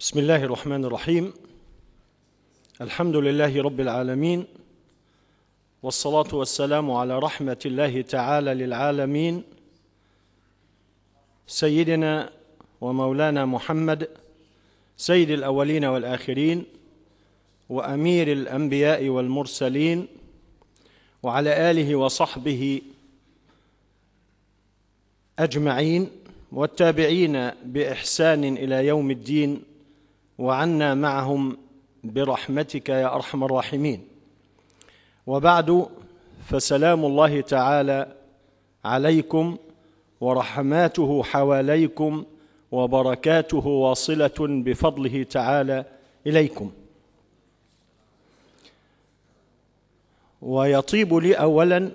بسم الله الرحمن الرحيم. الحمد لله رب العالمين والصلاة والسلام على رحمة الله تعالى للعالمين سيدنا ومولانا محمد سيد الأولين والآخرين وأمير الأنبياء والمرسلين وعلى آله وصحبه أجمعين والتابعين بإحسان إلى يوم الدين وعنا معهم برحمتك يا أرحم الراحمين. وبعد فسلام الله تعالى عليكم ورحماته حواليكم وبركاته واصلة بفضله تعالى إليكم. ويطيب لي أولا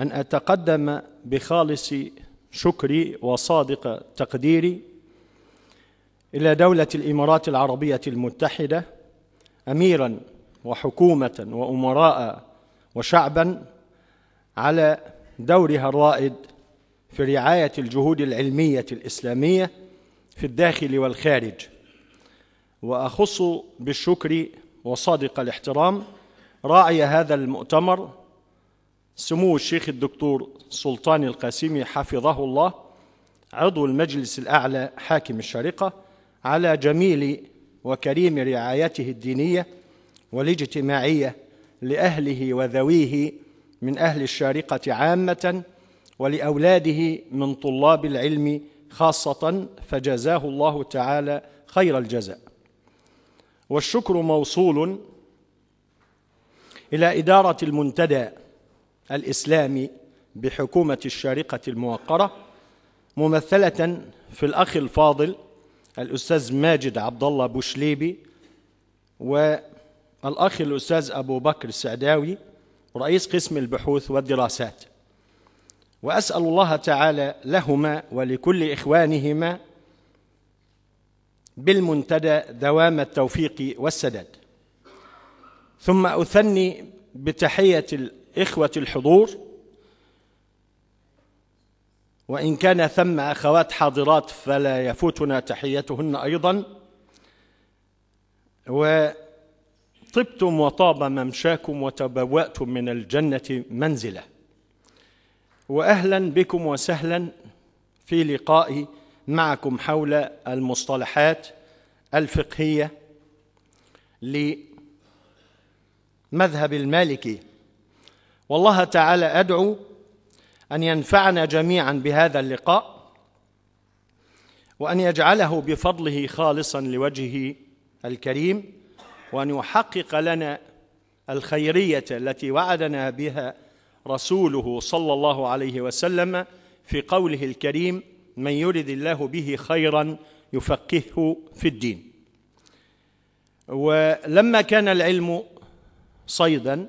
أن أتقدم بخالص شكري وصادق تقديري إلى دولة الإمارات العربية المتحدة أميرا وحكومة وأمراء وشعبا على دورها الرائد في رعاية الجهود العلمية الإسلامية في الداخل والخارج. وأخص بالشكر وصادق الاحترام راعي هذا المؤتمر سمو الشيخ الدكتور سلطان القاسمي حفظه الله عضو المجلس الأعلى حاكم الشارقة على جميل وكريم رعايته الدينية والاجتماعية لأهله وذويه من أهل الشارقة عامة ولأولاده من طلاب العلم خاصة فجزاه الله تعالى خير الجزاء. والشكر موصول إلى إدارة المنتدى الإسلامي بحكومة الشارقة الموقرة ممثلة في الأخ الفاضل الأستاذ ماجد عبد الله بوشليبي والأخ الأستاذ أبو بكر السعداوي رئيس قسم البحوث والدراسات. وأسأل الله تعالى لهما ولكل إخوانهما بالمنتدى دوام التوفيق والسداد. ثم أثني بتحية الإخوة الحضور وإن كان ثم أخوات حاضرات فلا يفوتنا تحيتهن أيضا. وطبتم وطاب ممشاكم وتبوأتم من الجنة منزلة. وأهلا بكم وسهلا في لقائي معكم حول المصطلحات الفقهية لمذهب المالكي. والله تعالى أدعو أن ينفعنا جميعا بهذا اللقاء وأن يجعله بفضله خالصا لوجهه الكريم وأن يحقق لنا الخيرية التي وعدنا بها رسوله صلى الله عليه وسلم في قوله الكريم من يرد الله به خيرا يفقهه في الدين. ولما كان العلم صيدا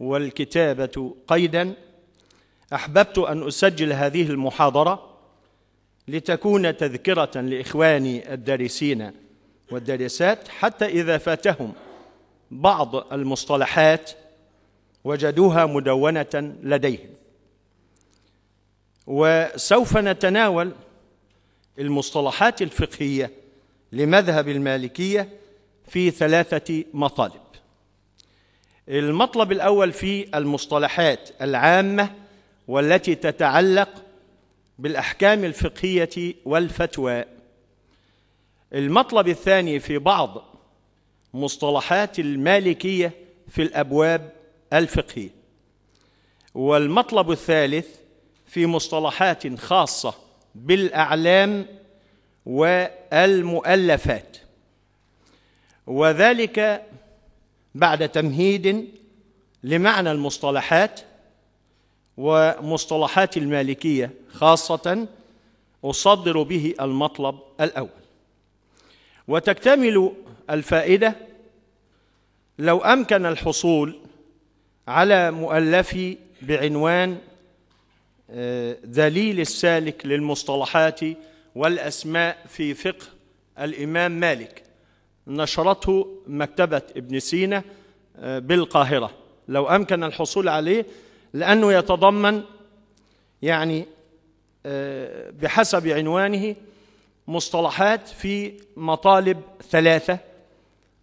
والكتابة قيدا أحببت أن أسجل هذه المحاضرة لتكون تذكرة لإخواني الدارسين والدارسات حتى إذا فاتهم بعض المصطلحات وجدوها مدونة لديهم. وسوف نتناول المصطلحات الفقهية لمذهب المالكية في ثلاثة مطالب. المطلب الأول في المصطلحات العامة والتي تتعلق بالأحكام الفقهية والفتوى. المطلب الثاني في بعض مصطلحات المالكية في الأبواب الفقهية. والمطلب الثالث في مصطلحات خاصة بالأعلام والمؤلفات. وذلك بعد تمهيد لمعنى المصطلحات ومصطلحات المالكية خاصة أصدر به المطلب الأول. وتكتمل الفائدة لو أمكن الحصول على مؤلفي بعنوان دليل السالك للمصطلحات والأسماء في فقه الإمام مالك. نشرته مكتبة ابن سينا بالقاهرة. لو أمكن الحصول عليه لأنه يتضمن يعني بحسب عنوانه مصطلحات في مطالب ثلاثة.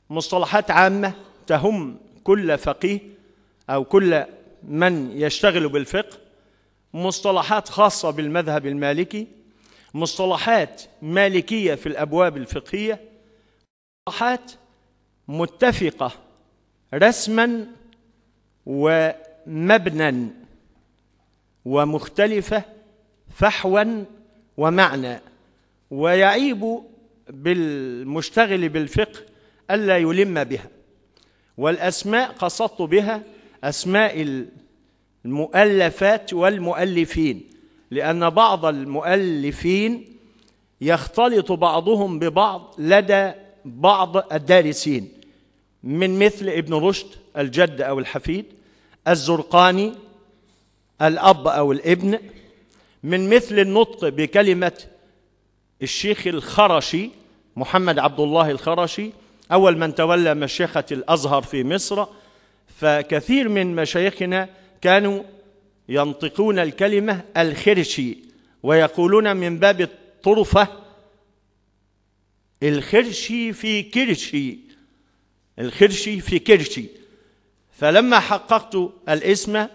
مصطلحات عامة تهم كل فقيه أو كل من يشتغل بالفقه. مصطلحات خاصة بالمذهب المالكي. مصطلحات مالكية في الأبواب الفقهية. مصطلحات متفقة رسما ومبنى ومختلفة فحوا ومعنى ويعيب بالمشتغل بالفقه ألا يلم بها. والأسماء قصدت بها أسماء المؤلفات والمؤلفين لأن بعض المؤلفين يختلط بعضهم ببعض لدى بعض الدارسين من مثل ابن رشد الجد أو الحفيد الزرقاني الأب أو الابن من مثل النطق بكلمة الشيخ الخرشي محمد عبد الله الخرشي أول من تولى مشيخة الأزهر في مصر. فكثير من مشايخنا كانوا ينطقون الكلمة الخرشي ويقولون من باب الطرفة الخرشي في كرشي الخرشي في كرشي. فلما حققت الاسم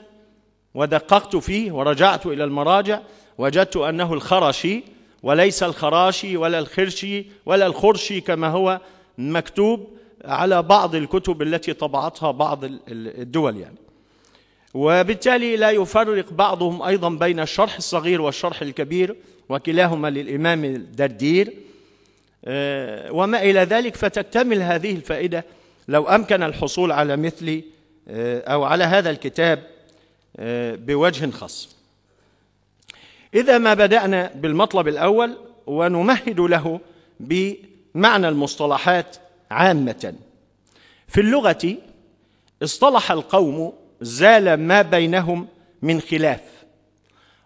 ودققت فيه ورجعت إلى المراجع وجدت أنه الخرشي وليس الخراشي ولا الخرشي ولا الخرشي كما هو مكتوب على بعض الكتب التي طبعتها بعض الدول يعني. وبالتالي لا يفرق بعضهم أيضا بين الشرح الصغير والشرح الكبير وكلاهما للإمام الدردير. آه، وما إلى ذلك فتكتمل هذه الفائدة لو أمكن الحصول على مثل أو على هذا الكتاب آه، بوجه خاص. إذا ما بدأنا بالمطلب الأول ونمهد له بمعنى المصطلحات عامة. في اللغة اصطلح القوم زال ما بينهم من خلاف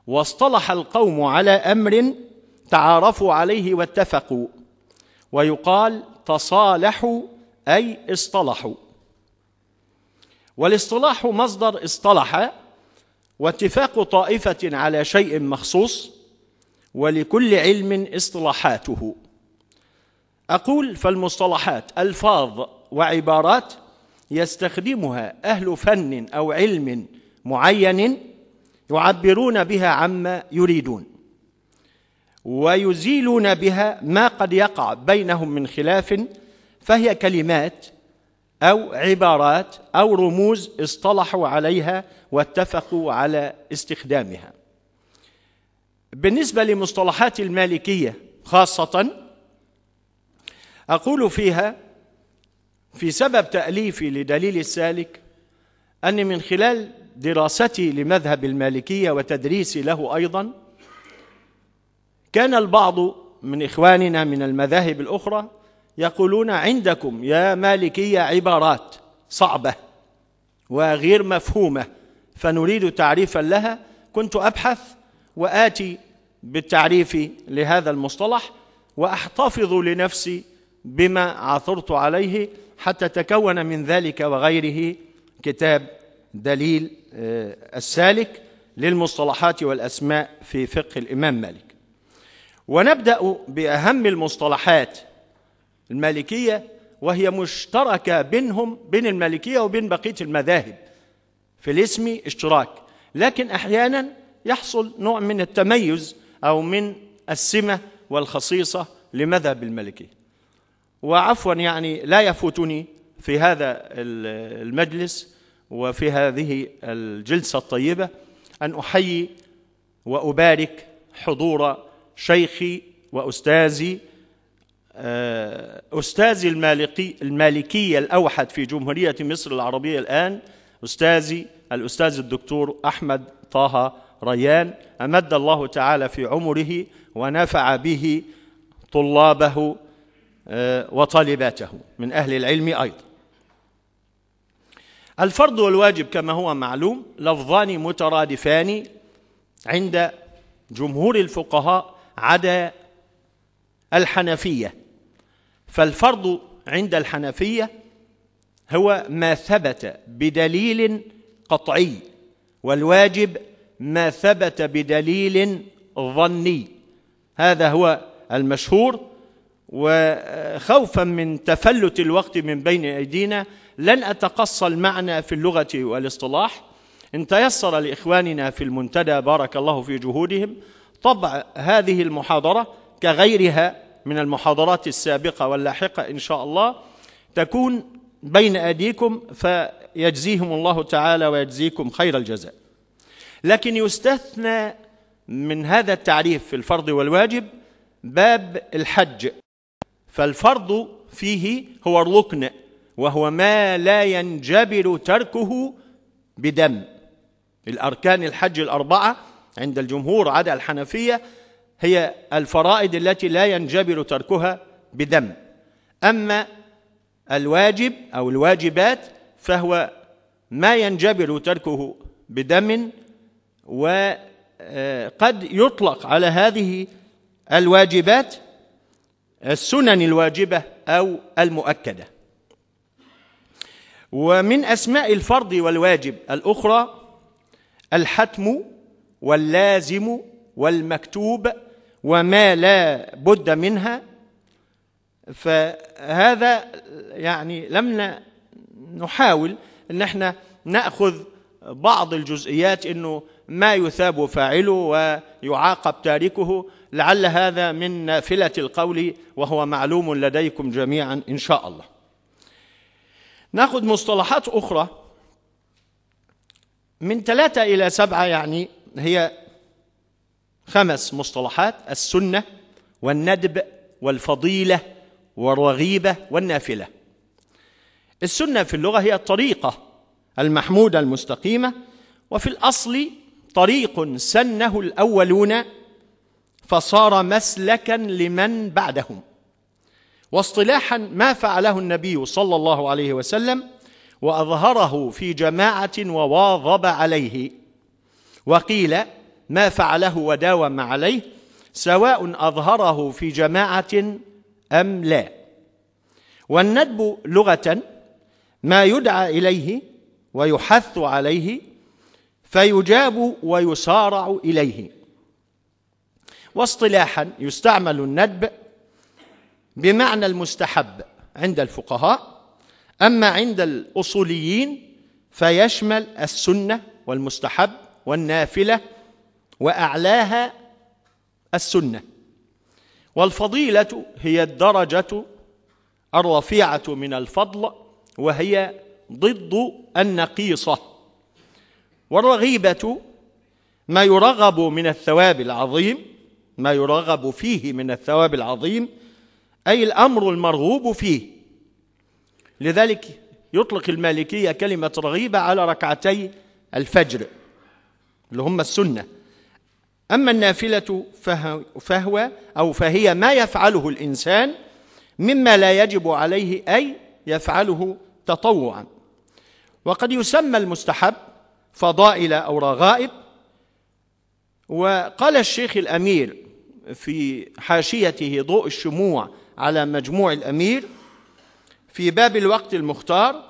واصطلح القوم على أمر تعارفوا عليه واتفقوا ويقال تصالحوا أي اصطلحوا. والاصطلاح مصدر اصطلح واتفاق طائفة على شيء مخصوص ولكل علم اصطلاحاته. أقول فالمصطلحات ألفاظ وعبارات يستخدمها أهل فن أو علم معين يعبرون بها عما يريدون ويزيلون بها ما قد يقع بينهم من خلاف فهي كلمات أو عبارات أو رموز اصطلحوا عليها واتفقوا على استخدامها. بالنسبة لمصطلحات المالكية خاصة أقول فيها في سبب تأليفي لدليل السالك أني من خلال دراستي لمذهب المالكية وتدريسي له أيضا كان البعض من إخواننا من المذاهب الأخرى يقولون عندكم يا مالكية عبارات صعبة وغير مفهومة فنريد تعريفا لها. كنت أبحث وآتي بالتعريف لهذا المصطلح وأحتفظ لنفسي بما عثرت عليه حتى تكون من ذلك وغيره كتاب دليل آه، السالك للمصطلحات والأسماء في فقه الإمام مالك. ونبدأ بأهم المصطلحات المالكية وهي مشتركة بينهم بين المالكية وبين بقية المذاهب في الاسم اشتراك. لكن أحيانا يحصل نوع من التميز أو من السمة والخصيصة لمذهب المالكية وعفوا يعني لا يفوتني في هذا المجلس وفي هذه الجلسة الطيبة أن أحيي وأبارك حضور شيخي وأستاذي أستاذي المالكي المالكية الأوحد في جمهورية مصر العربية الآن أستاذي الأستاذ الدكتور أحمد طه ريان أمد الله تعالى في عمره ونفع به طلابه آه، وطالباته من أهل العلم أيضا. الفرض والواجب كما هو معلوم لفظان مترادفان عند جمهور الفقهاء عدا الحنفية. فالفرض عند الحنفية هو ما ثبت بدليل قطعي والواجب ما ثبت بدليل ظني. هذا هو المشهور وخوفا من تفلت الوقت من بين أيدينا لن أتقصى المعنى في اللغة والاصطلاح. إن تيسر لإخواننا في المنتدى بارك الله في جهودهم طبع هذه المحاضرة كغيرها من المحاضرات السابقة واللاحقة إن شاء الله تكون بين أيديكم فيجزيهم الله تعالى ويجزيكم خير الجزاء. لكن يستثنى من هذا التعريف في الفرض والواجب باب الحج. فالفرض فيه هو الركن وهو ما لا ينجبر تركه بدم. الأركان الحج الأربعة عند الجمهور عدا الحنفية هي الفرائض التي لا ينجبر تركها بدم. أما الواجب أو الواجبات فهو ما ينجبر تركه بدم وقد يطلق على هذه الواجبات السنن الواجبة أو المؤكدة. ومن أسماء الفرض والواجب الأخرى الحتم واللازم والمكتوب وما لا بد منها فهذا يعني لم نحاول إن إحنا نأخذ بعض الجزئيات إنه ما يثاب فاعله ويعاقب تاركه لعل هذا من نافلة القول وهو معلوم لديكم جميعا إن شاء الله. نأخذ مصطلحات أخرى من ثلاثة إلى سبعة يعني هي خمس مصطلحات السنة والندب والفضيلة والرغيبة والنافلة. السنة في اللغة هي الطريقة المحمودة المستقيمة وفي الأصل طريق سنه الأولون فصار مسلكا لمن بعدهم. واصطلاحا ما فعله النبي صلى الله عليه وسلم وأظهره في جماعة وواظب عليه. وقيل ما فعله وداوم عليه سواء أظهره في جماعة أم لا. والندب لغة ما يدعى إليه ويحث عليه فيجاب ويسارع إليه. واصطلاحا يستعمل الندب بمعنى المستحب عند الفقهاء أما عند الأصوليين فيشمل السنة والمستحب والنافلة وأعلاها السنة. والفضيلة هي الدرجة الرفيعة من الفضل وهي ضد النقيصة. والرغيبة ما يرغب من الثواب العظيم ما يرغب فيه من الثواب العظيم أي الأمر المرغوب فيه. لذلك يطلق المالكية كلمة رغيبة على ركعتي الفجر اللي هم السنة. أما النافلة فهو أو فهي ما يفعله الإنسان مما لا يجب عليه أي يفعله تطوعا. وقد يسمى المستحب فضائل أو رغائب. وقال الشيخ الأمير في حاشيته ضوء الشموع على مجموع الأمير في باب الوقت المختار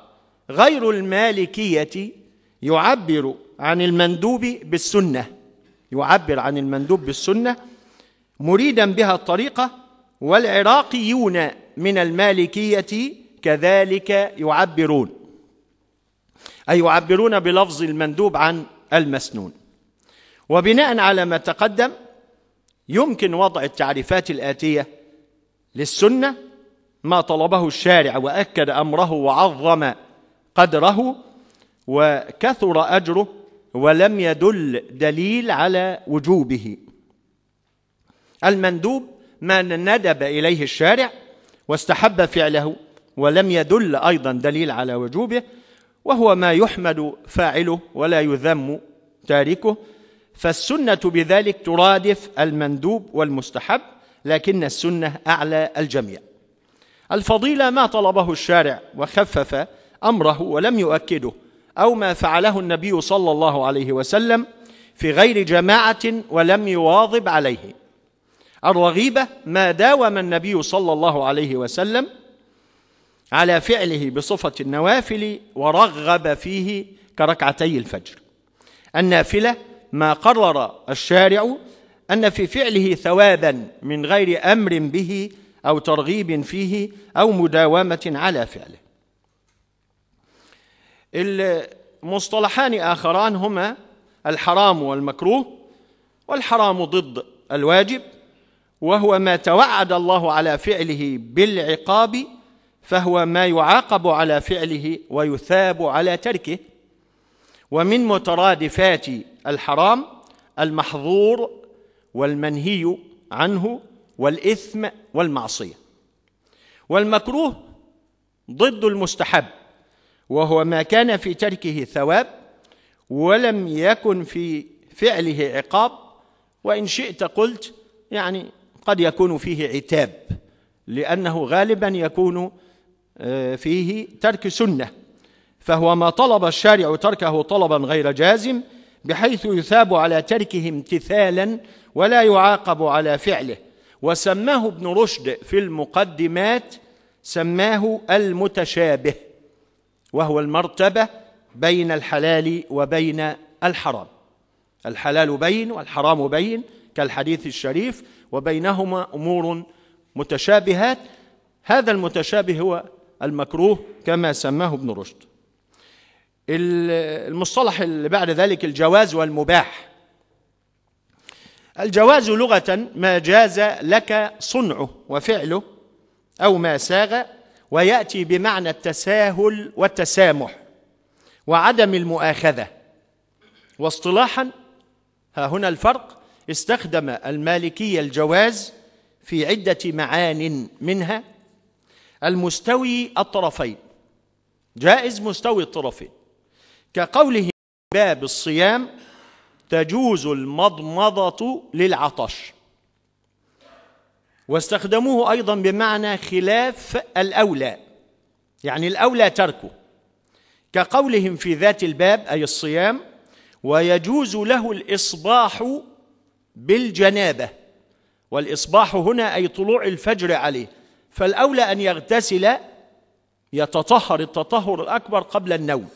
غير المالكية يعبر عن المندوب بالسنة. يعبر عن المندوب بالسنة مريدا بها الطريقة والعراقيون من المالكية كذلك يعبرون. أي يعبرون بلفظ المندوب عن المسنون. وبناء على ما تقدم يمكن وضع التعريفات الآتية للسنة ما طلبه الشارع وأكد أمره وعظم قدره وكثر أجره ولم يدل دليل على وجوبه. المندوب ما ندب إليه الشارع واستحب فعله ولم يدل أيضا دليل على وجوبه وهو ما يحمد فاعله ولا يذم تاركه. فالسنة بذلك ترادف المندوب والمستحب لكن السنة أعلى الجميع. الفضيلة ما طلبه الشارع وخفف أمره ولم يؤكده. أو ما فعله النبي صلى الله عليه وسلم في غير جماعة ولم يواظب عليه. الرغيبة ما داوم النبي صلى الله عليه وسلم على فعله بصفة النوافل ورغب فيه كركعتي الفجر. النافلة ما قرر الشارع أن في فعله ثوابا من غير أمر به أو ترغيب فيه أو مداومة على فعله. المصطلحان آخران هما الحرام والمكروه والحرام ضد الواجب وهو ما توعد الله على فعله بالعقاب فهو ما يعاقب على فعله ويثاب على تركه. ومن مترادفات الحرام المحظور والمنهي عنه والإثم والمعصية. والمكروه ضد المستحب. وهو ما كان في تركه ثواب ولم يكن في فعله عقاب وإن شئت قلت يعني قد يكون فيه عتاب لأنه غالبا يكون آه، فيه ترك سنة فهو ما طلب الشارع تركه طلبا غير جازم بحيث يثاب على تركه امتثالا ولا يعاقب على فعله. وسماه ابن رشد في المقدمات سماه المتشابه. وهو المرتبة بين الحلال وبين الحرام. الحلال بين والحرام بين كالحديث الشريف وبينهما أمور متشابهات. هذا المتشابه هو المكروه كما سماه ابن رشد. المصطلح اللي بعد ذلك الجواز والمباح. الجواز لغة ما جاز لك صنعه وفعله أو ما ساغ ويأتي بمعنى التساهل والتسامح وعدم المؤاخذة. واصطلاحا ها هنا الفرق استخدم المالكية الجواز في عدة معان منها. المستوي الطرفين جائز مستوي الطرفين. كقوله باب الصيام تجوز المضمضة للعطش. واستخدموه أيضا بمعنى خلاف الأولى يعني الأولى تركه كقولهم في ذات الباب أي الصيام ويجوز له الإصباح بالجنابة والإصباح هنا أي طلوع الفجر عليه فالأولى أن يغتسل يتطهر التطهر الأكبر قبل النوم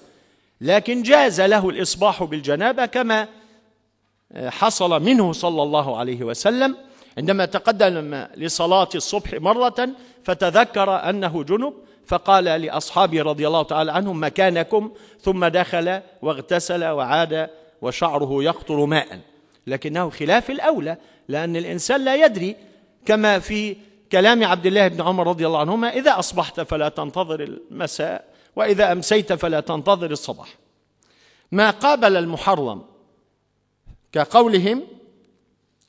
لكن جاز له الإصباح بالجنابة كما حصل منه صلى الله عليه وسلم. عندما تقدم لصلاة الصبح مرة فتذكر أنه جنب فقال لأصحابه رضي الله تعالى عنهم مكانكم ثم دخل واغتسل وعاد وشعره يقطر ماء. لكنه خلاف الأولى لأن الإنسان لا يدري كما في كلام عبد الله بن عمر رضي الله عنهما إذا أصبحت فلا تنتظر المساء وإذا أمسيت فلا تنتظر الصباح. ما قابل المحرم كقولهم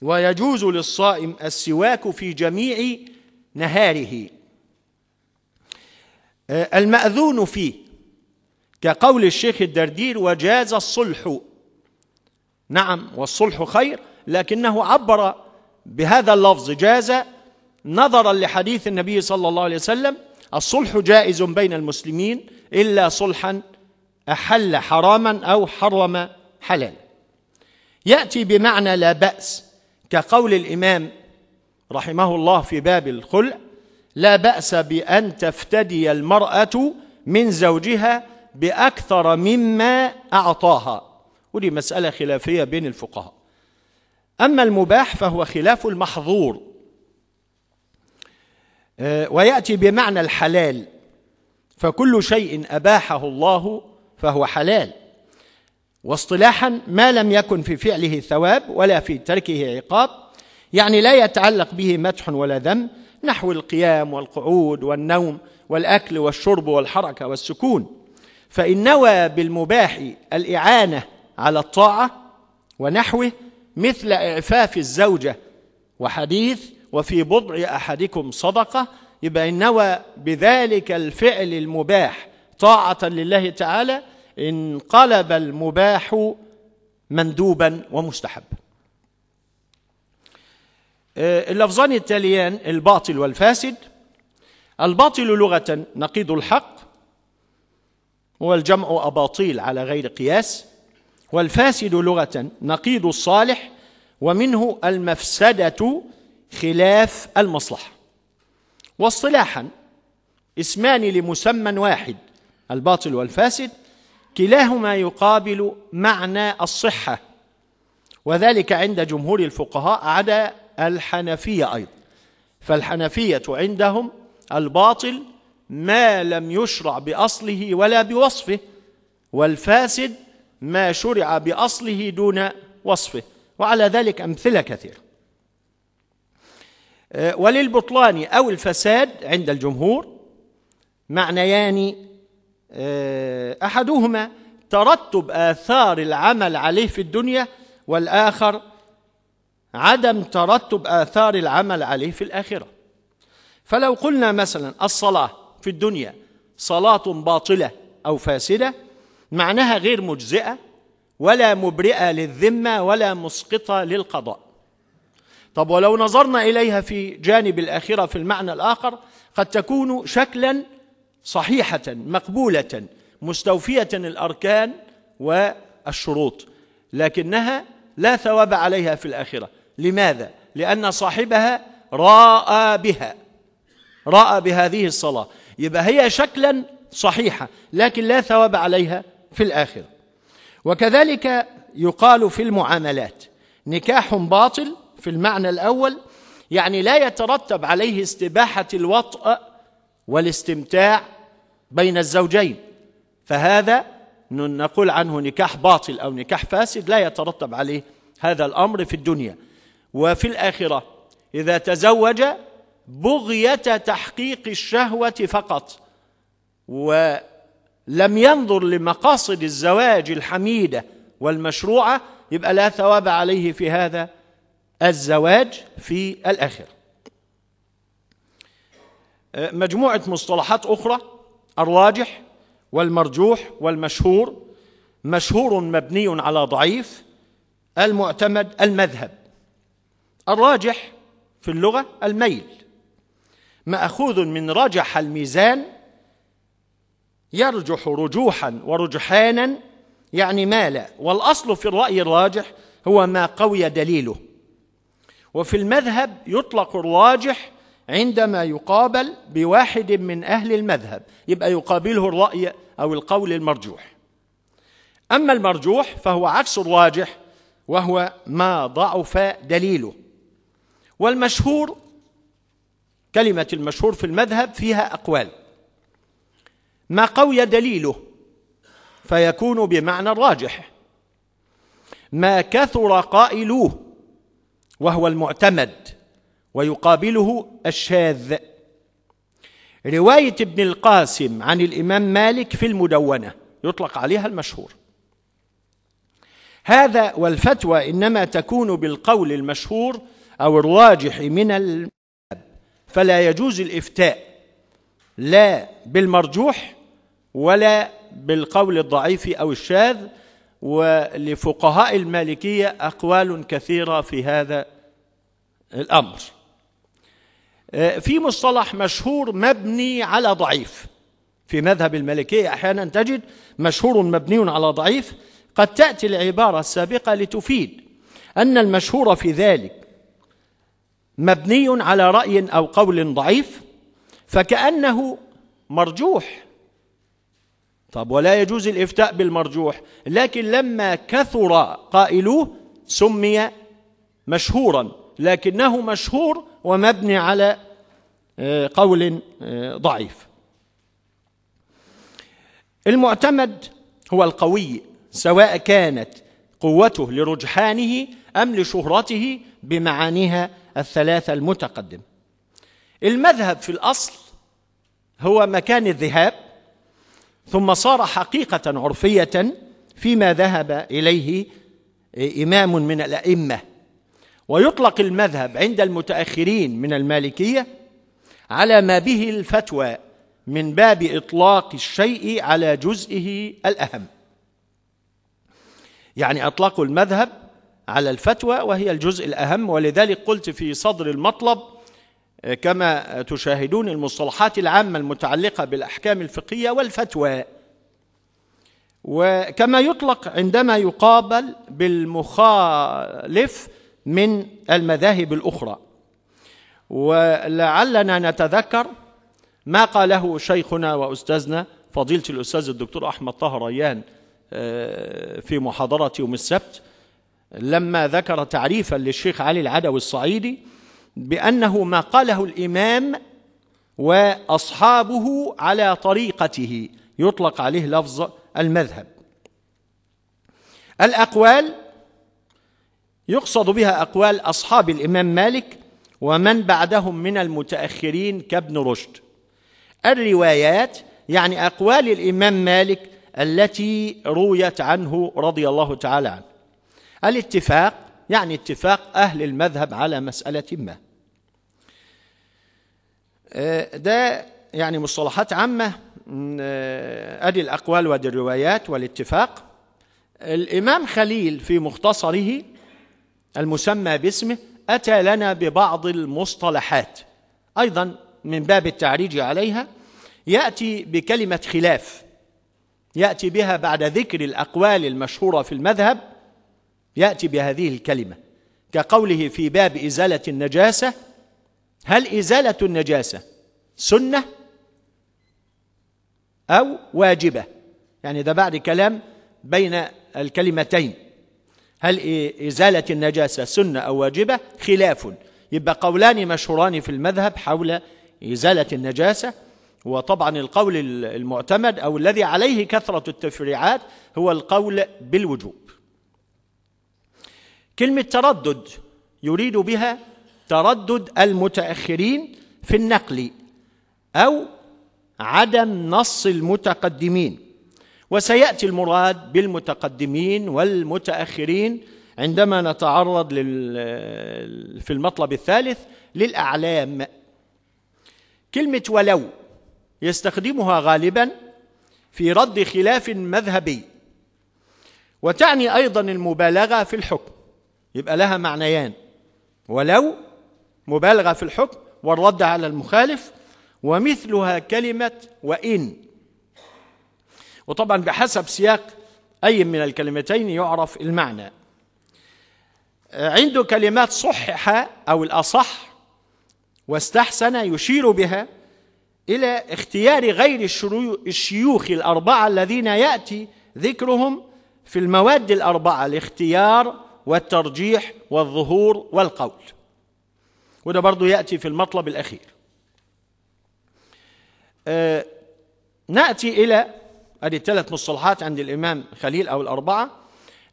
ويجوز للصائم السواك في جميع نهاره. آه، المأذون فيه كقول الشيخ الدردير وجاز الصلح. نعم والصلح خير لكنه عبر بهذا اللفظ. جاز نظرا لحديث النبي صلى الله عليه وسلم الصلح جائز بين المسلمين إلا صلحا أحل حراما أو حرم حلال يأتي بمعنى لا بأس. كقول الإمام رحمه الله في باب الخلع لا بأس بأن تفتدي المرأة من زوجها بأكثر مما أعطاها. ودي مسألة خلافية بين الفقهاء. أما المباح فهو خلاف المحظور. آه، ويأتي بمعنى الحلال فكل شيء أباحه الله فهو حلال. واصطلاحا ما لم يكن في فعله ثواب ولا في تركه عقاب يعني لا يتعلق به مدح ولا ذم نحو القيام والقعود والنوم والأكل والشرب والحركة والسكون. فإن نوى بالمباح الإعانة على الطاعة ونحوه مثل إعفاف الزوجة وحديث وفي بضع أحدكم صدقة يبقى إن نوى بذلك الفعل المباح طاعة لله تعالى انقلب المباح مندوبا ومستحبا آه، اللفظان التاليان الباطل والفاسد. الباطل لغة نقيض الحق والجمع أباطيل على غير قياس. والفاسد لغة نقيض الصالح ومنه المفسدة خلاف المصلحة. واصطلاحا اسمان لمسمى واحد الباطل والفاسد. كلاهما يقابل معنى الصحة وذلك عند جمهور الفقهاء عدا الحنفية أيضا. فالحنفية عندهم الباطل ما لم يشرع بأصله ولا بوصفه والفاسد ما شرع بأصله دون وصفه وعلى ذلك أمثلة كثيرة. آه، وللبطلان أو الفساد عند الجمهور معنيان آه، أحدهما ترتب آثار العمل عليه في الدنيا والآخر عدم ترتب آثار العمل عليه في الآخرة. فلو قلنا مثلا الصلاة في الدنيا صلاة باطلة أو فاسدة معناها غير مجزئة ولا مبرئة للذمة ولا مسقطة للقضاء. طب ولو نظرنا إليها في جانب الآخرة في المعنى الآخر قد تكون شكلا صحيحة مقبولة مستوفية الأركان والشروط لكنها لا ثواب عليها في الآخرة. لماذا؟ لأن صاحبها رأى بها رأى بهذه الصلاة. يبقى هي شكلا صحيحة لكن لا ثواب عليها في الآخرة. وكذلك يقال في المعاملات نكاح باطل في المعنى الأول يعني لا يترتب عليه استباحة الوطأ والاستمتاع بين الزوجين فهذا نقول عنه نكاح باطل أو نكاح فاسد لا يترتب عليه هذا الأمر في الدنيا. وفي الآخرة إذا تزوج بغية تحقيق الشهوة فقط ولم ينظر لمقاصد الزواج الحميدة والمشروعة يبقى لا ثواب عليه في هذا الزواج في الآخرة. مجموعة مصطلحات أخرى. الراجح والمرجوح والمشهور مشهور مبني على ضعيف المعتمد المذهب. الراجح في اللغة الميل. مأخوذ من رجح الميزان يرجح رجوحا ورجحانا يعني مال والأصل في الرأي الراجح هو ما قوي دليله. وفي المذهب يطلق الراجح عندما يقابل بواحد من أهل المذهب يبقى يقابله الرأي أو القول المرجوح. أما المرجوح فهو عكس الراجح وهو ما ضعف دليله. والمشهور كلمة المشهور في المذهب فيها أقوال. ما قوي دليله فيكون بمعنى الراجح. ما كثر قائلوه وهو المعتمد. ويقابله الشاذ رواية ابن القاسم عن الإمام مالك في المدونة يطلق عليها المشهور. هذا والفتوى إنما تكون بالقول المشهور أو الراجح من المذهب فلا يجوز الإفتاء لا بالمرجوح ولا بالقول الضعيف أو الشاذ ولفقهاء المالكية أقوال كثيرة في هذا الأمر. في مصطلح مشهور مبني على ضعيف. في مذهب المالكية أحيانا تجد مشهور مبني على ضعيف. قد تأتي العبارة السابقة لتفيد أن المشهور في ذلك مبني على رأي أو قول ضعيف فكأنه مرجوح. طب ولا يجوز الإفتاء بالمرجوح لكن لما كثر قائلوه سمي مشهورا. لكنه مشهور ومبني على آه، قول آه، ضعيف. المعتمد هو القوي سواء كانت قوته لرجحانه أم لشهرته بمعانيها الثلاثة المتقدم. المذهب في الأصل هو مكان الذهاب ثم صار حقيقة عرفية فيما ذهب إليه إمام من الأئمة. ويطلق المذهب عند المتأخرين من المالكية على ما به الفتوى من باب إطلاق الشيء على جزئه الأهم. يعني أطلقوا المذهب على الفتوى وهي الجزء الأهم ولذلك قلت في صدر المطلب كما تشاهدون المصطلحات العامة المتعلقة بالأحكام الفقهية والفتوى. وكما يطلق عندما يقابل بالمخالف من المذاهب الأخرى. ولعلنا نتذكر ما قاله شيخنا وأستاذنا فضيلة الأستاذ الدكتور أحمد طه ريان آه، في محاضرة يوم السبت لما ذكر تعريفا للشيخ علي العدوي الصعيدي بأنه ما قاله الإمام وأصحابه على طريقته يطلق عليه لفظ المذهب. الأقوال يقصد بها أقوال أصحاب الإمام مالك ومن بعدهم من المتأخرين كابن رشد. الروايات يعني أقوال الإمام مالك التي رويت عنه رضي الله تعالى عنه. الاتفاق يعني اتفاق أهل المذهب على مسألة ما. آه، ده يعني مصطلحات عامة آه، أدي الأقوال ودي الروايات والاتفاق. الإمام خليل في مختصره المسمى باسمه أتى لنا ببعض المصطلحات. أيضا من باب التعريج عليها يأتي بكلمة خلاف. يأتي بها بعد ذكر الأقوال المشهورة في المذهب يأتي بهذه الكلمة كقوله في باب إزالة النجاسة هل إزالة النجاسة سنة أو واجبة؟ يعني ده بعد كلام بين الكلمتين. هل إزالة النجاسة سنة أو واجبة؟ خلاف. يبقى قولان مشهوران في المذهب حول إزالة النجاسة وطبعا القول المعتمد أو الذي عليه كثرة التفريعات هو القول بالوجوب. كلمة تردد يريد بها تردد المتأخرين في النقل أو عدم نص المتقدمين. وسيأتي المراد بالمتقدمين والمتأخرين عندما نتعرض في المطلب الثالث للأعلام. كلمة ولو يستخدمها غالبا في رد خلاف مذهبي وتعني أيضا المبالغة في الحكم. يبقى لها معنيان. ولو مبالغة في الحكم والرد على المخالف ومثلها كلمة وإن. وطبعا بحسب سياق أي من الكلمتين يعرف المعنى. عنده كلمات صحح أو الأصح واستحسن يشير بها إلى اختيار غير الشيوخ الأربعة الذين يأتي ذكرهم في المواد الأربعة الاختيار والترجيح والظهور والقول. وده برضو يأتي في المطلب الأخير. أه نأتي إلى هذه الثلاث مصطلحات عند الإمام خليل أو الأربعة.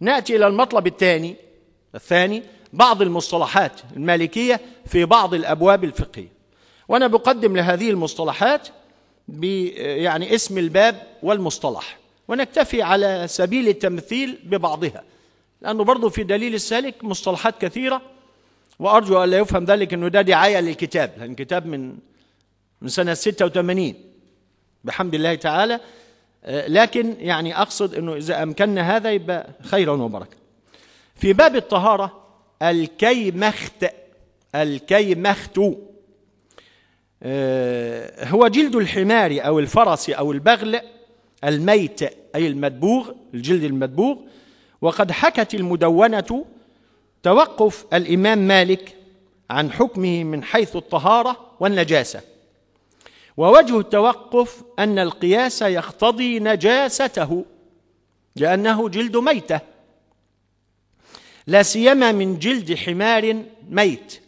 نأتي إلى المطلب الثاني الثاني بعض المصطلحات المالكية في بعض الأبواب الفقهية. وأنا بقدم لهذه المصطلحات يعني اسم الباب والمصطلح ونكتفي على سبيل التمثيل ببعضها لأنه برضو في دليل السالك مصطلحات كثيرة وأرجو أن لا يفهم ذلك أنه ده دعاية للكتاب لأن الكتاب من من سنة 86 بحمد الله تعالى لكن يعني أقصد أنه إذا أمكننا هذا يبقى خيرا وبركة. في باب الطهارة الكيمخت الكيمخت. آه، هو جلد الحمار أو الفرس أو البغل الميت أي المدبوغ الجلد المدبوغ. وقد حكت المدونة توقف الإمام مالك عن حكمه من حيث الطهارة والنجاسة. ووجه التوقف أن القياس يقتضي نجاسته لأنه جلد ميتة. لا سيما من جلد حمار ميت.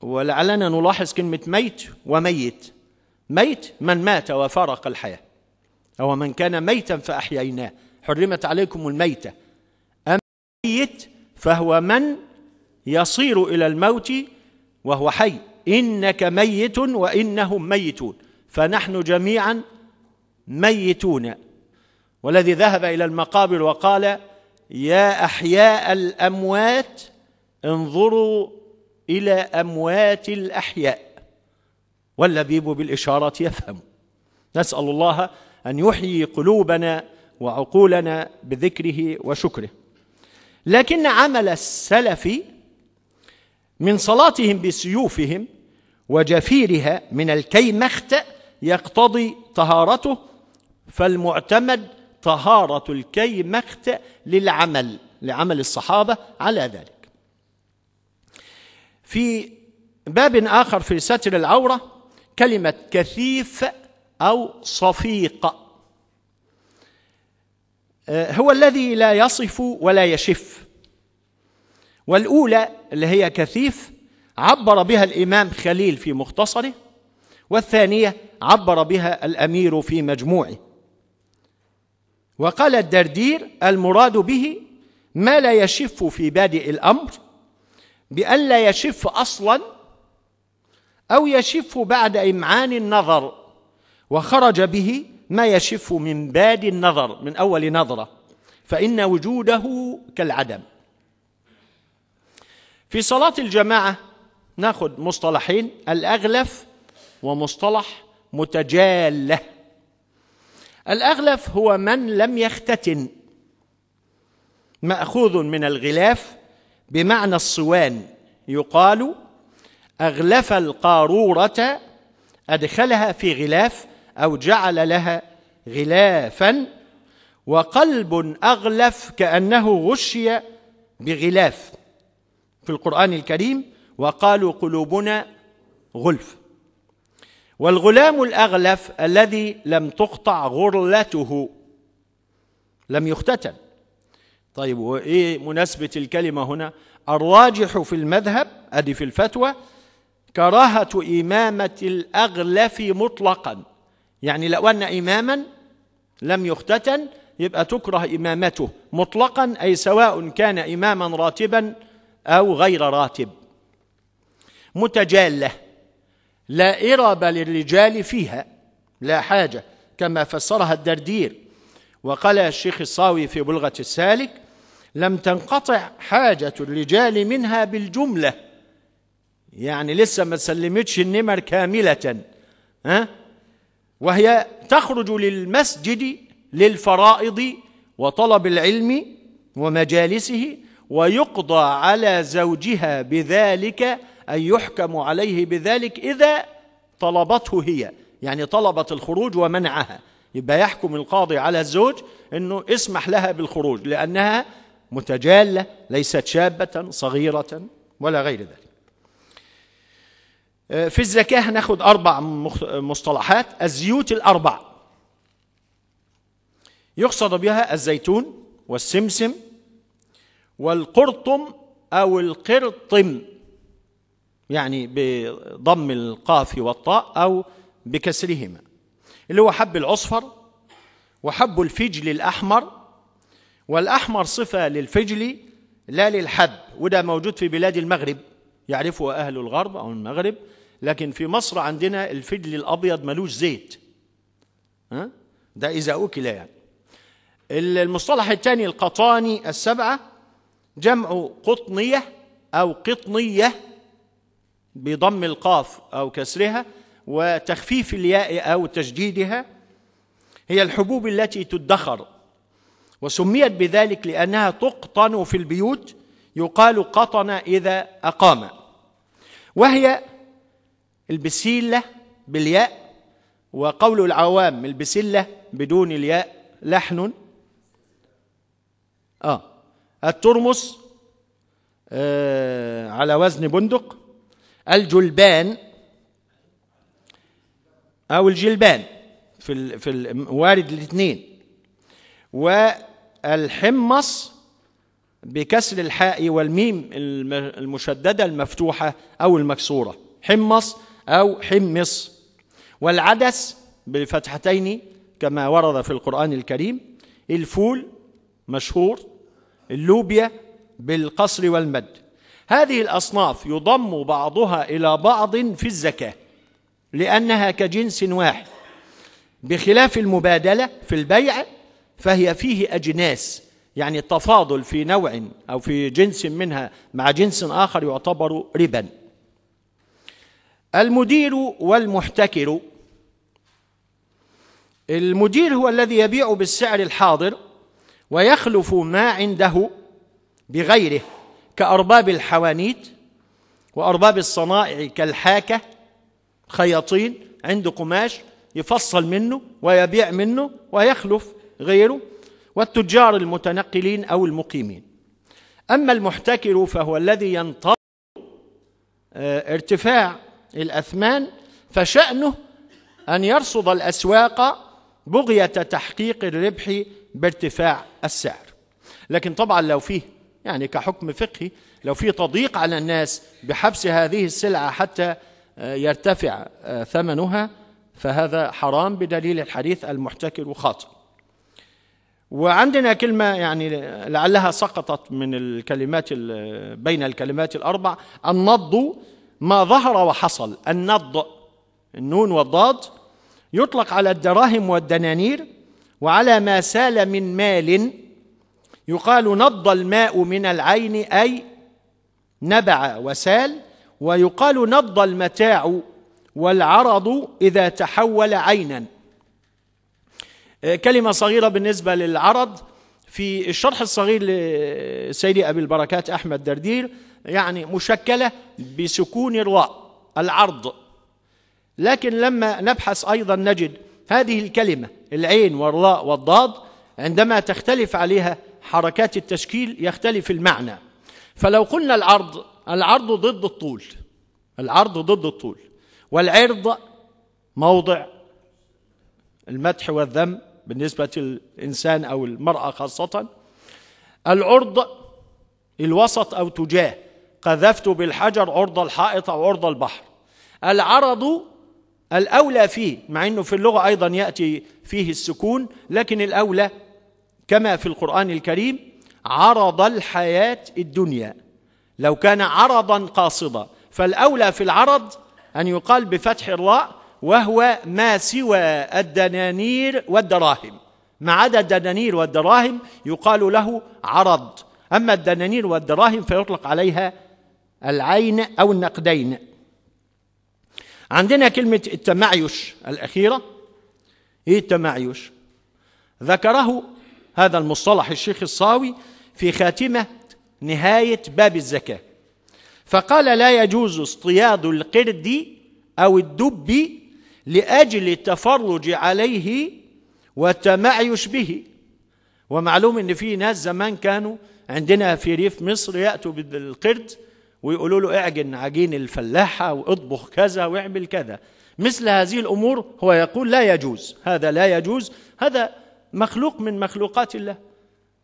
ولعلنا نلاحظ كلمة ميت وميت. ميت من مات وفارق الحياة. أو من كان ميتا فأحييناه. حرمت عليكم الميتة. أما ميت فهو من يصير إلى الموت وهو حي. إنك ميت وإنهم ميتون. فنحن جميعا ميتون. والذي ذهب إلى المقابر وقال يا أحياء الأموات انظروا إلى أموات الأحياء. واللبيب بالإشارة يفهم. نسأل الله أن يحيي قلوبنا وعقولنا بذكره وشكره. لكن عمل السلف من صلاتهم بسيوفهم وجفيرها من الكيمخت يقتضي طهارته فالمعتمد طهارة الكيمخت للعمل لعمل الصحابة على ذلك. في باب آخر في ستر العورة كلمة كثيف أو صفيق. آه، هو الذي لا يصف ولا يشف. والأولى اللي هي كثيف عبر بها الإمام خليل في مختصره والثانية عبر بها الأمير في مجموعه. وقال الدردير المراد به ما لا يشف في بادئ الأمر بأن لا يشف أصلا أو يشف بعد إمعان النظر وخرج به ما يشف من باد النظر من أول نظرة فإن وجوده كالعدم. في صلاة الجماعة ناخذ مصطلحين الأغلف ومصطلح متجالة. الأغلف هو من لم يختتن. مأخوذ من الغلاف بمعنى الصوان. يقال أغلف القارورة أدخلها في غلاف أو جعل لها غلافا وقلب أغلف كأنه غشي بغلاف. في القرآن الكريم وقالوا قلوبنا غلف. والغلام الأغلف الذي لم تقطع غرلته لم يختتن. طيب وإيه مناسبة الكلمة هنا؟ الراجح في المذهب أدي في الفتوى كراهة إمامة الأغلف مطلقا. يعني لو أن إماما لم يختتن يبقى تكره إمامته مطلقا أي سواء كان إماما راتبا أو غير راتب. متجالة. لا إرب للرجال فيها. لا حاجة. كما فسرها الدردير. وقال الشيخ الصاوي في بلغة السالك لم تنقطع حاجة الرجال منها بالجملة. يعني لسه ما سلمتش النمر كاملة. ها؟ وهي تخرج للمسجد للفرائض وطلب العلم ومجالسه ويقضى على زوجها بذلك أن يحكم عليه بذلك إذا طلبته هي. يعني طلبت الخروج ومنعها. يبقى يحكم القاضي على الزوج أنه اسمح لها بالخروج لأنها متجالة ليست شابة صغيرة ولا غير ذلك. في الزكاة ناخذ أربع مصطلحات. الزيوت الأربع. يقصد بها الزيتون والسمسم والقرطم أو القرطم. يعني بضم القاف والطاء أو بكسرهما. اللي هو حب العصفر وحب الفجل الأحمر والأحمر صفة للفجل لا للحب وده موجود في بلاد المغرب يعرفه أهل الغرب أو المغرب لكن في مصر عندنا الفجل الأبيض ملوش زيت. ها؟ ده إذا أكل يعني. المصطلح الثاني القطاني السبعة جمع قطنية أو قطنية بضم القاف أو كسرها وتخفيف الياء أو تشديدها هي الحبوب التي تدخر وسميت بذلك لأنها تقطن في البيوت يقال قطن إذا أقام وهي البسيلة بالياء وقول العوام البسلة بدون الياء لحن آه الترمس آه على وزن بندق الجلبان أو الجلبان في في الوارد الاثنين. والحمص بكسر الحاء والميم المشددة المفتوحة أو المكسورة. حمص أو حمص. والعدس بالفتحتين كما ورد في القرآن الكريم. الفول مشهور. اللوبيا بالقصر والمد. هذه الأصناف يضم بعضها إلى بعض في الزكاة لأنها كجنس واحد. بخلاف المبادلة في البيع فهي فيه أجناس يعني التفاضل في نوع أو في جنس منها مع جنس آخر يعتبر ربا. المدير والمحتكر. المدير هو الذي يبيع بالسعر الحاضر ويخلف ما عنده بغيره. كأرباب الحوانيت وأرباب الصنائع كالحاكة خياطين عنده قماش يفصل منه ويبيع منه ويخلف غيره والتجار المتنقلين أو المقيمين. أما المحتكر فهو الذي ينتظر آه، ارتفاع الأثمان فشأنه أن يرصد الأسواق بغية تحقيق الربح بارتفاع السعر. لكن طبعا لو فيه يعني كحكم فقهي لو في تضييق على الناس بحبس هذه السلعة حتى يرتفع ثمنها فهذا حرام بدليل الحديث المحتكر خاطئ وعندنا كلمة يعني لعلها سقطت من الكلمات بين الكلمات الأربع النض ما ظهر وحصل النض النون والضاد يطلق على الدراهم والدنانير وعلى ما سال من مال يقال نض الماء من العين أي نبع وسال ويقال نض المتاع والعرض إذا تحول عينا. كلمة صغيرة بالنسبة للعرض. في الشرح الصغير لسيدي أبي البركات أحمد دردير يعني مشكلة بسكون الراء العرض. لكن لما نبحث أيضا نجد هذه الكلمة العين والراء والضاد عندما تختلف عليها حركات التشكيل يختلف المعنى. فلو قلنا العرض العرض ضد الطول. العرض ضد الطول. والعرض موضع المدح والذم بالنسبة للإنسان أو المرأة خاصة. العرض الوسط أو تجاه. قذفت بالحجر عرض الحائط أو عرض البحر. العرض الأولى فيه مع أنه في اللغة أيضا يأتي فيه السكون لكن الأولى كما في القرآن الكريم عرض الحياة الدنيا. لو كان عرضا قاصدا. فالأولى في العرض أن يقال بفتح الراء وهو ما سوى الدنانير والدراهم. ما عدا الدنانير والدراهم يقال له عرض. أما الدنانير والدراهم فيطلق عليها العين أو النقدين. عندنا كلمة التمعيش الأخيرة. إيه التمعيش؟ ذكره هذا المصطلح الشيخ الصاوي في خاتمة نهاية باب الزكاة. فقال لا يجوز اصطياد القرد أو الدب لأجل التفرج عليه والتمعيش به. ومعلوم إن في ناس زمان كانوا عندنا في ريف مصر يأتوا بالقرد ويقولوا له اعجن عجين الفلاحة واطبخ كذا واعمل كذا. مثل هذه الأمور هو يقول لا يجوز. هذا لا يجوز. هذا مخلوق من مخلوقات الله.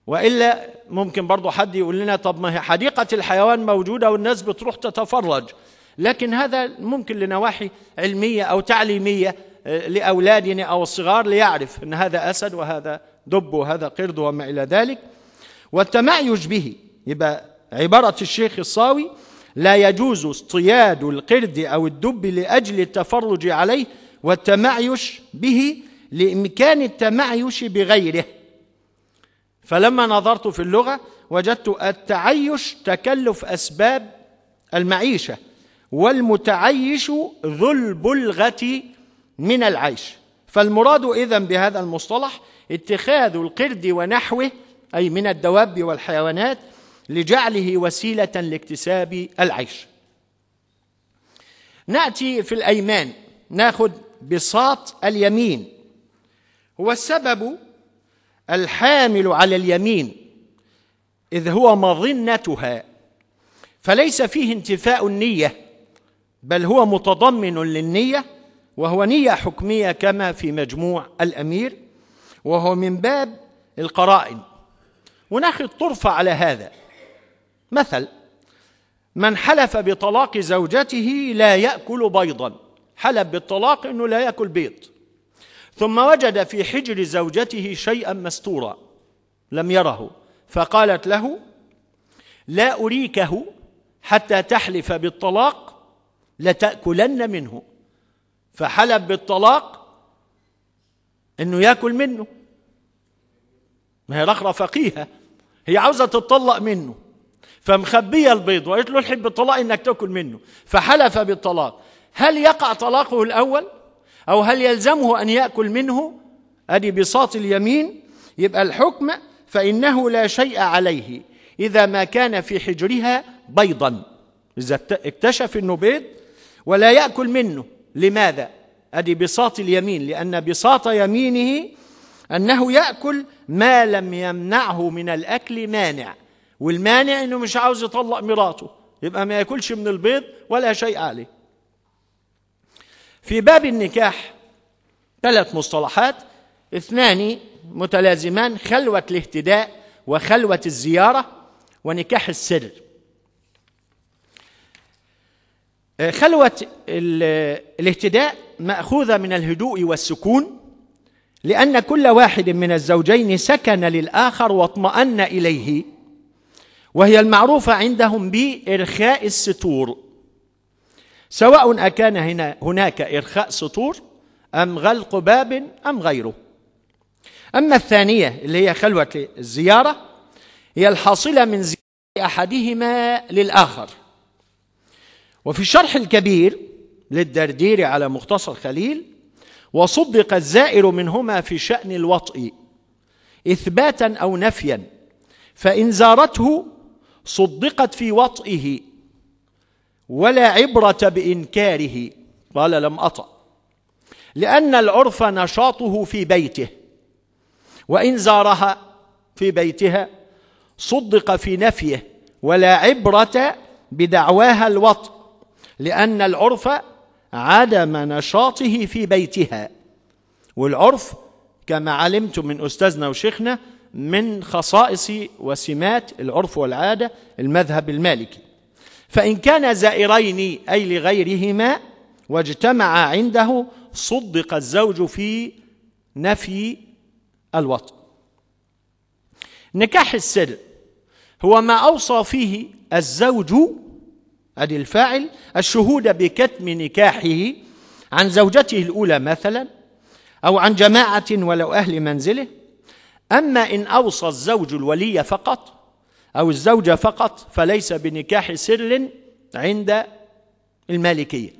وإلا ممكن برضه حد يقول لنا طب ما هي حديقة الحيوان موجودة والناس بتروح تتفرج. لكن هذا ممكن لنواحي علمية أو تعليمية لأولادنا أو الصغار ليعرف أن هذا أسد وهذا دب وهذا قرد وما إلى ذلك. والتمعيج به يبقى عبارة الشيخ الصاوي لا يجوز اصطياد القرد أو الدب لأجل التفرج عليه والتمعيش به لإمكان التمعيش بغيره. فلما نظرت في اللغة وجدت التعيش تكلف أسباب المعيشة والمتعيش ذو البلغة من العيش. فالمراد إذن بهذا المصطلح اتخاذ القرد ونحوه أي من الدواب والحيوانات لجعله وسيلة لاكتساب العيش. نأتي في الأيمان نأخذ بساط اليمين. هو السبب الحامل على اليمين إذ هو مظنتها فليس فيه انتفاء النية بل هو متضمن للنية وهو نية حكمية كما في مجموع الأمير وهو من باب القرائن. وناخذ طرفه على هذا. مثل من حلف بطلاق زوجته لا يأكل بيضا حلف بالطلاق إنه لا يأكل بيض. ثم وجد في حجر زوجته شيئا مستورا لم يره. فقالت له لا أريكه حتى تحلف بالطلاق لتأكلن منه. فحلف بالطلاق إنه يأكل منه. ما هي رخرة فقيهة. هي عاوزة تتطلق منه. فمخبية البيض وقالت له الحب بالطلاق إنك تأكل منه. فحلف بالطلاق. هل يقع طلاقه الأول؟ أو هل يلزمه أن يأكل منه؟ أدي بساط اليمين. يبقى الحكم فإنه لا شيء عليه إذا ما كان في حجرها بيضا. إذا اكتشف إنه بيض ولا يأكل منه. لماذا؟ أدي بساط اليمين لأن بساط يمينه أنه يأكل ما لم يمنعه من الأكل مانع. والمانع إنه مش عاوز يطلق مراته. يبقى ما يأكلش من البيض ولا شيء عليه. في باب النكاح ثلاث مصطلحات. اثنان متلازمان خلوة الاهتداء وخلوة الزيارة ونكاح السر. آه، خلوة الاهتداء مأخوذة من الهدوء والسكون لأن كل واحد من الزوجين سكن للآخر واطمأن إليه وهي المعروفة عندهم بإرخاء الستور. سواء أكان هنا هناك إرخاء سطور أم غلق باب أم غيره. أما الثانية اللي هي خلوة الزيارة هي الحاصلة من زيارة أحدهما للآخر. وفي الشرح الكبير للدردير على مختصر خليل وصدق الزائر منهما في شأن الوطء إثباتا أو نفيا فإن زارته صدقت في وطئه. ولا عبرة بإنكاره. قال لم أطأ لأن العرف نشاطه في بيته. وإن زارها في بيتها صدق في نفيه. ولا عبرة بدعواها الوطء لأن العرف عدم نشاطه في بيتها. والعرف كما علمتم من أستاذنا وشيخنا من خصائص وسمات العرف والعادة المذهب المالكي. فإن كان زائرين أي لغيرهما واجتمع عنده صدق الزوج في نفي الوطن. نكاح السر هو ما أوصى فيه الزوج أدي الفاعل الشهود بكتم نكاحه عن زوجته الأولى مثلا أو عن جماعة ولو أهل منزله. أما إن أوصى الزوج الولي فقط أو الزوجة فقط فليس بنكاح سر عند المالكية.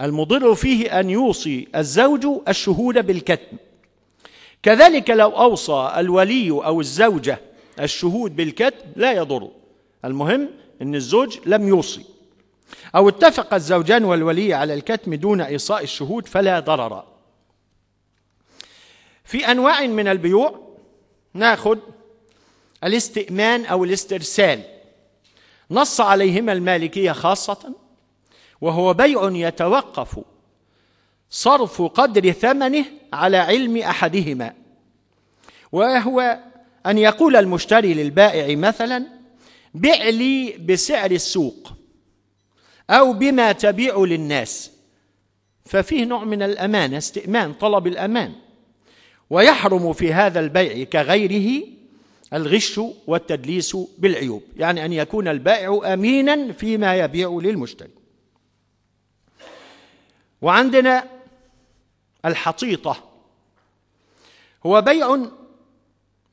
المضر فيه أن يوصي الزوج الشهود بالكتم. كذلك لو أوصى الولي أو الزوجة الشهود بالكتم لا يضر. المهم أن الزوج لم يوصي. أو اتفق الزوجان والولي على الكتم دون إيصاء الشهود فلا ضرر. في أنواع من البيوع ناخذ الاستئمان أو الاسترسال. نص عليهما المالكية خاصة وهو بيع يتوقف صرف قدر ثمنه على علم أحدهما. وهو أن يقول المشتري للبائع مثلا بع لي بسعر السوق أو بما تبيع للناس. ففيه نوع من الأمانة استئمان طلب الأمان. ويحرم في هذا البيع كغيره الغش والتدليس بالعيوب يعني أن يكون البائع أمينا فيما يبيع للمشتري. وعندنا الحطيطة. هو بيع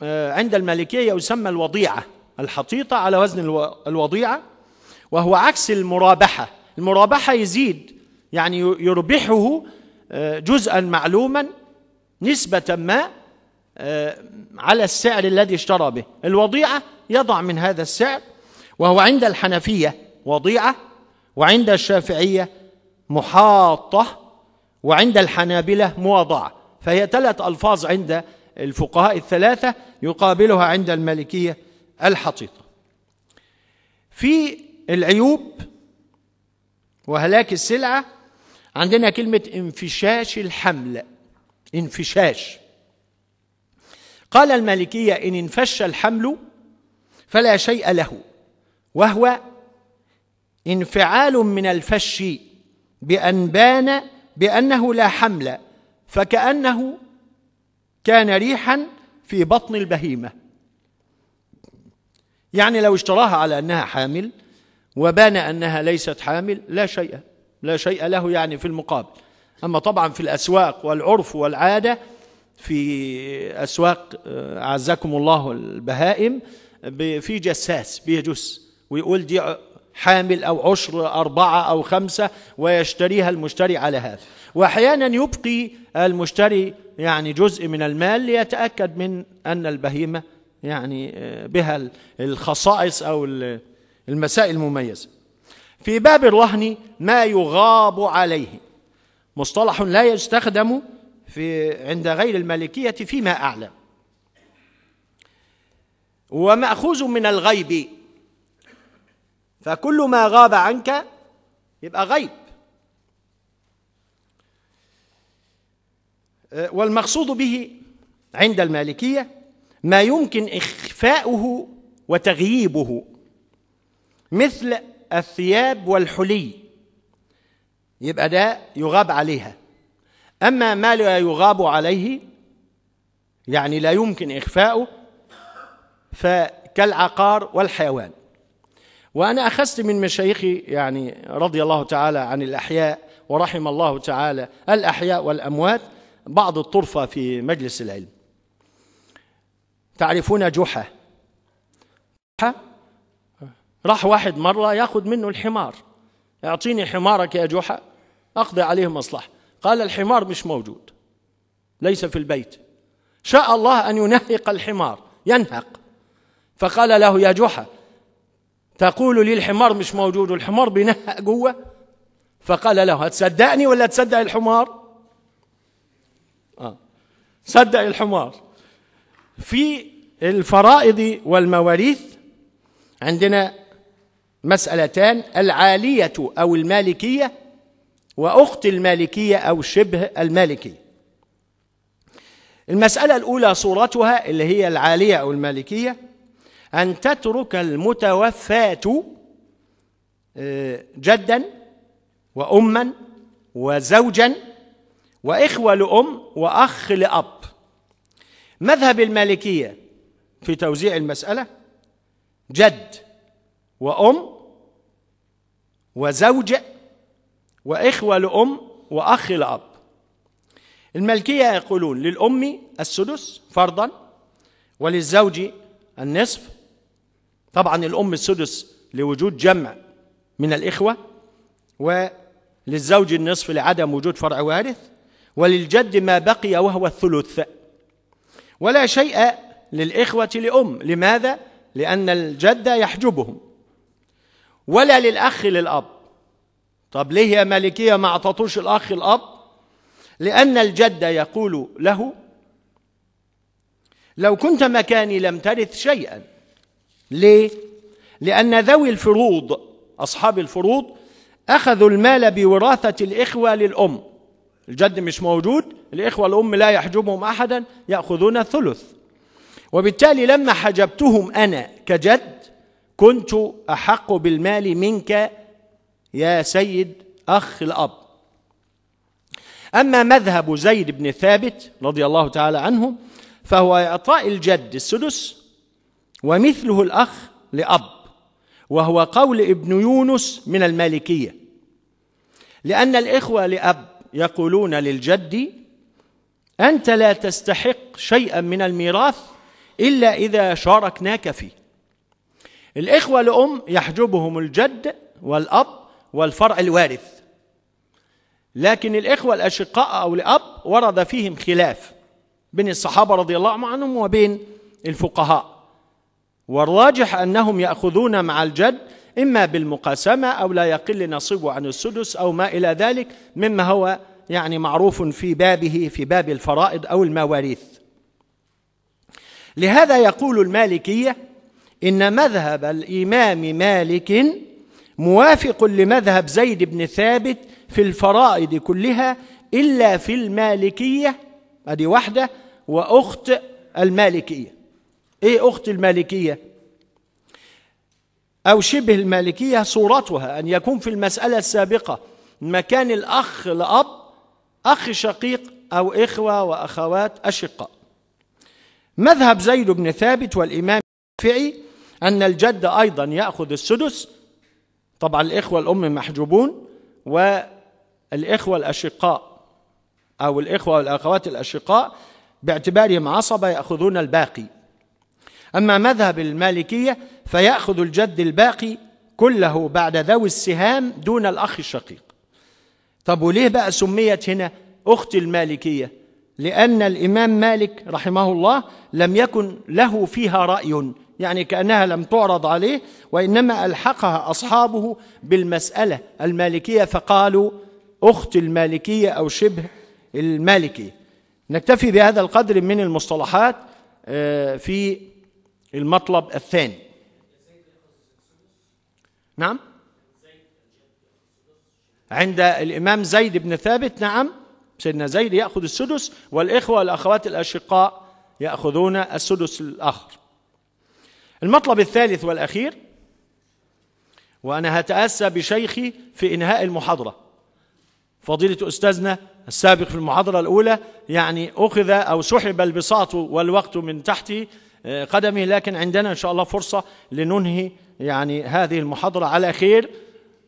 آه، عند المالكية يسمى الوضيعة. الحطيطة على وزن الوضيعة وهو عكس المرابحة. المرابحة يزيد يعني يربحه آه، جزءا معلوما نسبة ما على السعر الذي اشترى به. الوضيعة يضع من هذا السعر وهو عند الحنفية وضيعة وعند الشافعية محاطة وعند الحنابلة مواضعة. فهي ثلاث ألفاظ عند الفقهاء الثلاثة يقابلها عند المالكية الحطيطة في العيوب وهلاك السلعة عندنا كلمة انفشاش الحمل. انفشاش. قال المالكية إن انفش الحمل فلا شيء له وهو انفعال من الفش بأن بان بأنه لا حمل فكأنه كان ريحا في بطن البهيمة. يعني لو اشتراها على أنها حامل وبان أنها ليست حامل لا شيء لا شيء له يعني في المقابل. أما طبعا في الأسواق والعرف والعادة في أسواق آه، أعزكم الله البهائم في جساس بيجس ويقول دي حامل أو عشر أربعة أو خمسة ويشتريها المشتري على هذا. وأحيانا يبقي المشتري يعني جزء من المال ليتأكد من أن البهيمة يعني آه، بها الخصائص أو المسائل المميزة في باب الرهن ما يغاب عليه. مصطلح لا يستخدم في عند غير المالكية فيما أعلم. ومأخوذ من الغيب. فكل ما غاب عنك يبقى غيب. والمقصود به عند المالكية ما يمكن إخفاؤه وتغييبه مثل الثياب والحلي. يبقى ده يغاب عليها. أما ما لا يغاب عليه يعني لا يمكن إخفاؤه فكالعقار والحيوان. وأنا أخذت من مشايخي يعني رضي الله تعالى عن الأحياء ورحم الله تعالى الأحياء والأموات بعض الطرفة في مجلس العلم. تعرفون جحا؟ راح واحد مرة يأخذ منه الحمار. أعطيني حمارك يا جحا أقضي عليه مصلحة. قال الحمار مش موجود. ليس في البيت. شاء الله أن ينهق الحمار. ينهق. فقال له يا جحا تقول لي الحمار مش موجود والحمار بينهق جوه؟ فقال له هتصدقني ولا تصدق الحمار؟ آه. صدق الحمار. في الفرائض والمواريث عندنا مسألتان العالية أو المالكية وأخت المالكية أو شبه المالكية المسألة الأولى صورتها اللي هي العالية أو المالكية أن تترك المتوفاة جدا وأما وزوجا وإخوة لأم وأخ لأب. مذهب المالكية في توزيع المسألة جد وأم وزوج وإخوة لأم وأخ لأب. الملكية يقولون للأم السدس فرضا وللزوج النصف. طبعا الأم السدس لوجود جمع من الإخوة وللزوج النصف لعدم وجود فرع وارث وللجد ما بقي وهو الثلث. ولا شيء للإخوة لأم. لماذا؟ لأن الجد يحجبهم. ولا للأخ للأب. طب ليه يا مالكية ما أعطتوش الأخ الأب؟ لأن الجد يقول له لو كنت مكاني لم ترث شيئا. ليه؟ لأن ذوي الفروض أصحاب الفروض أخذوا المال بوراثة الإخوة للأم. الجد مش موجود الإخوة الأم لا يحجبهم أحدا يأخذون الثلث. وبالتالي لما حجبتهم أنا كجد كنت أحق بالمال منك يا سيد أخ الأب. أما مذهب زيد بن ثابت رضي الله تعالى عنه فهو إعطاء الجد السدس ومثله الأخ لأب وهو قول ابن يونس من المالكية. لأن الإخوة لأب يقولون للجد أنت لا تستحق شيئا من الميراث إلا إذا شاركناك فيه. الإخوة لأم يحجبهم الجد والأب والفرع الوارث. لكن الإخوة الأشقاء أو الأب ورد فيهم خلاف بين الصحابة رضي الله عنهم وبين الفقهاء. والراجح أنهم يأخذون مع الجد إما بالمقاسمة أو لا يقل نصيبه عن السدس أو ما إلى ذلك مما هو يعني معروف في بابه في باب الفرائض أو المواريث. لهذا يقول المالكية إن مذهب الإمام مالك موافق لمذهب زيد بن ثابت في الفرائض كلها إلا في المالكية. هذه واحدة. وأخت المالكية. إيه أخت المالكية؟ أو شبه المالكية صورتها أن يكون في المسألة السابقة مكان الأخ لأب أخ شقيق أو إخوة وأخوات أشقاء. مذهب زيد بن ثابت والإمام الشافعي أن الجد أيضا يأخذ السدس طبعا الإخوة الأم محجوبون والإخوة الأشقاء أو الإخوة والأخوات الأشقاء باعتبارهم عصبة يأخذون الباقي. أما مذهب المالكية فيأخذ الجد الباقي كله بعد ذوي السهام دون الأخ الشقيق. طب وليه بقى سميت هنا أخت المالكية؟ لأن الإمام مالك رحمه الله لم يكن له فيها رأي. يعني كأنها لم تعرض عليه وإنما ألحقها أصحابه بالمسألة المالكية فقالوا أخت المالكية أو شبه المالكية نكتفي بهذا القدر من المصطلحات في المطلب الثاني. نعم؟ عند الإمام زيد بن ثابت نعم. سيدنا زيد يأخذ السدس والإخوة والأخوات الأشقاء يأخذون السدس الآخر. المطلب الثالث والأخير وأنا هتأسى بشيخي في إنهاء المحاضرة. فضيلة أستاذنا السابق في المحاضرة الأولى يعني أخذ أو سحب البساط والوقت من تحت قدمه لكن عندنا إن شاء الله فرصة لننهي يعني هذه المحاضرة على خير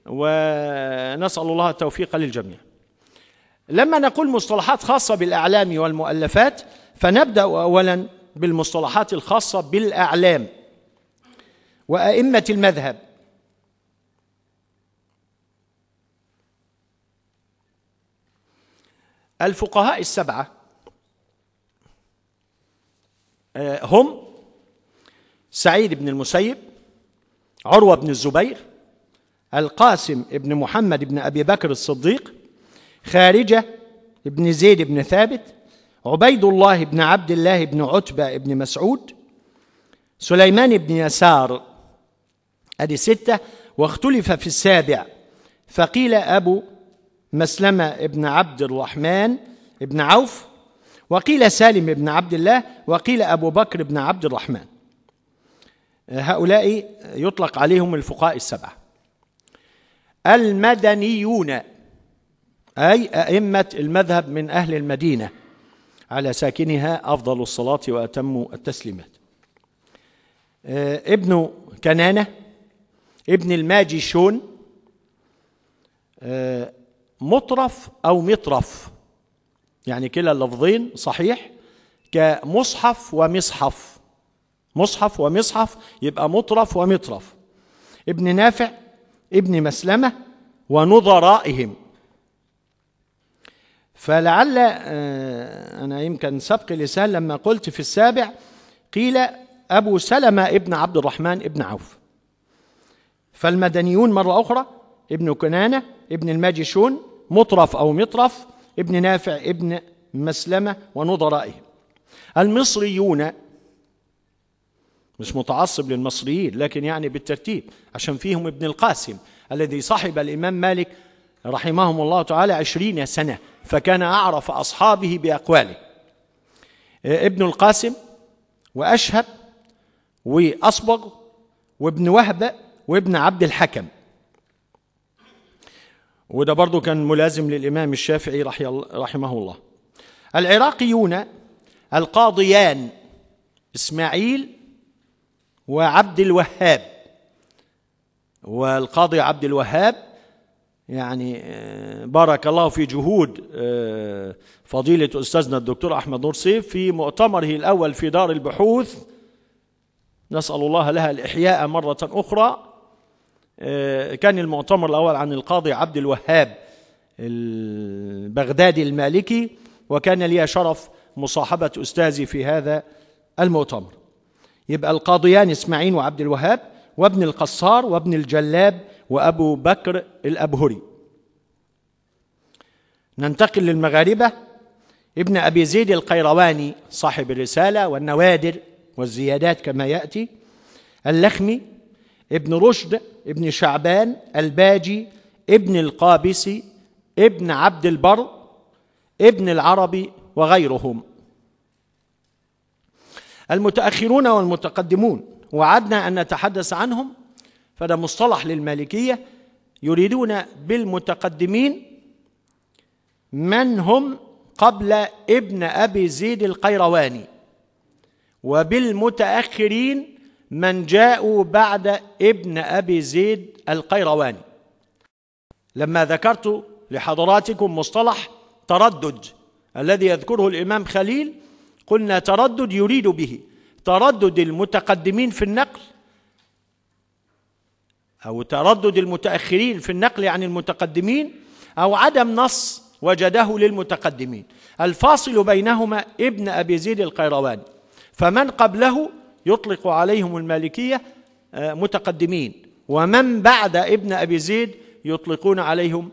ونسأل الله التوفيق للجميع. لما نقول مصطلحات خاصة بالأعلام والمؤلفات فنبدأ أولا بالمصطلحات الخاصة بالأعلام. وأئمة المذهب. الفقهاء السبعة هم سعيد بن المسيب عروة بن الزبير القاسم بن محمد بن أبي بكر الصديق خارجة بن زيد بن ثابت عبيد الله بن عبد الله بن عتبة بن مسعود سليمان بن يسار أدي ستة واختلف في السابع. فقيل أبو مسلمة بن عبد الرحمن بن عوف وقيل سالم بن عبد الله وقيل أبو بكر بن عبد الرحمن. هؤلاء يطلق عليهم الفقهاء السبعة. المدنيون أي أئمة المذهب من أهل المدينة على ساكنها أفضل الصلاة وأتم التسليمات. ابن كنانة ابن الماجشون مطرف أو مطرف. يعني كلا اللفظين صحيح كمصحف ومصحف. مصحف ومصحف يبقى مطرف ومطرف. ابن نافع ابن مسلمة ونظرائهم. فلعل أنا يمكن سبق لسان لما قلت في السابع قيل أبو سلمة ابن عبد الرحمن ابن عوف. فالمدنيون مرة أخرى ابن كنانة ابن الماجشون مطرف أو مطرف ابن نافع ابن مسلمة ونظرائهم. المصريون مش متعصب للمصريين لكن يعني بالترتيب عشان فيهم ابن القاسم الذي صاحب الإمام مالك رحمهم الله تعالى عشرين سنة فكان أعرف أصحابه بأقواله. ابن القاسم وأشهب وأصبغ وابن وهب وابن عبد الحكم. وده برضو كان ملازم للإمام الشافعي رحمه الله. العراقيون القاضيان إسماعيل وعبد الوهاب. والقاضي عبد الوهاب يعني بارك الله في جهود فضيلة أستاذنا الدكتور أحمد نور سيف في مؤتمره الأول في دار البحوث. نسأل الله لها الإحياء مرة أخرى. كان المؤتمر الأول عن القاضي عبد الوهاب البغدادي المالكي وكان لي شرف مصاحبة أستاذي في هذا المؤتمر. يبقى القاضيان إسماعيل وعبد الوهاب وابن القصار وابن الجلاب وأبو بكر الأبهري. ننتقل للمغاربة. ابن أبي زيد القيرواني صاحب الرسالة والنوادر والزيادات كما يأتي. اللخمي ابن رشد ابن شعبان الباجي ابن القابسي ابن عبد البر ابن العربي وغيرهم. المتأخرون والمتقدمون وعدنا أن نتحدث عنهم فده مصطلح للمالكية. يريدون بالمتقدمين من هم قبل ابن أبي زيد القيرواني وبالمتأخرين من جاءوا بعد ابن أبي زيد القيرواني. لما ذكرت لحضراتكم مصطلح تردد الذي يذكره الإمام خليل قلنا تردد يريد به. تردد المتقدمين في النقل أو تردد المتأخرين في النقل عن المتقدمين أو عدم نص وجده للمتقدمين. الفاصل بينهما ابن أبي زيد القيرواني. فمن قبله يطلق عليهم المالكية متقدمين. ومن بعد ابن أبي زيد يطلقون عليهم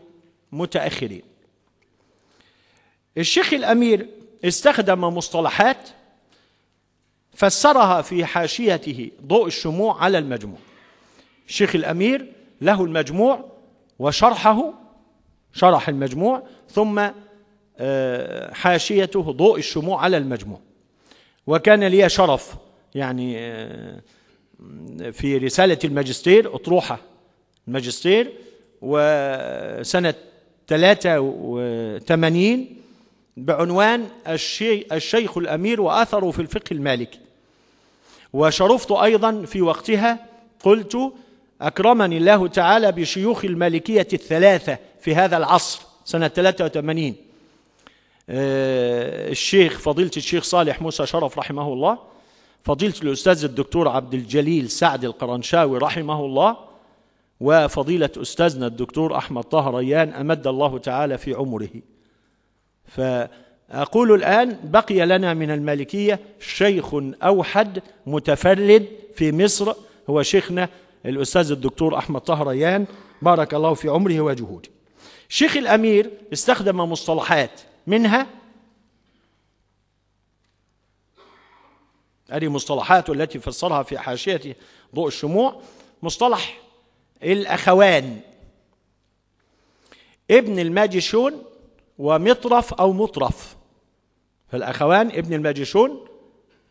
متأخرين. الشيخ الأمير استخدم مصطلحات فسرها في حاشيته ضوء الشموع على المجموع. الشيخ الأمير له المجموع وشرحه شرح المجموع ثم آه، حاشيته ضوء الشموع على المجموع. وكان لي شرف يعني آه، في رسالة الماجستير أطروحة الماجستير وسنة 83 بعنوان الشيخ الأمير وأثره في الفقه المالكي وشرفت أيضا في وقتها قلت أكرمني الله تعالى بشيوخ المالكية الثلاثة في هذا العصر سنة 83 آه، الشيخ فضيلة الشيخ صالح موسى شرف رحمه الله فضيلة الأستاذ الدكتور عبد الجليل سعد القرنشاوي رحمه الله وفضيلة أستاذنا الدكتور أحمد طه ريان أمد الله تعالى في عمره. فأقول الآن بقي لنا من المالكية شيخ أوحد متفرد في مصر هو شيخنا الأستاذ الدكتور أحمد طه ريان. بارك الله في عمره وجهوده. شيخ الأمير استخدم مصطلحات منها هذه مصطلحات التي فسرها في حاشية ضوء الشموع. مصطلح الأخوان. ابن الماجشون ومطرف أو مطرف. فالأخوان ابن الماجشون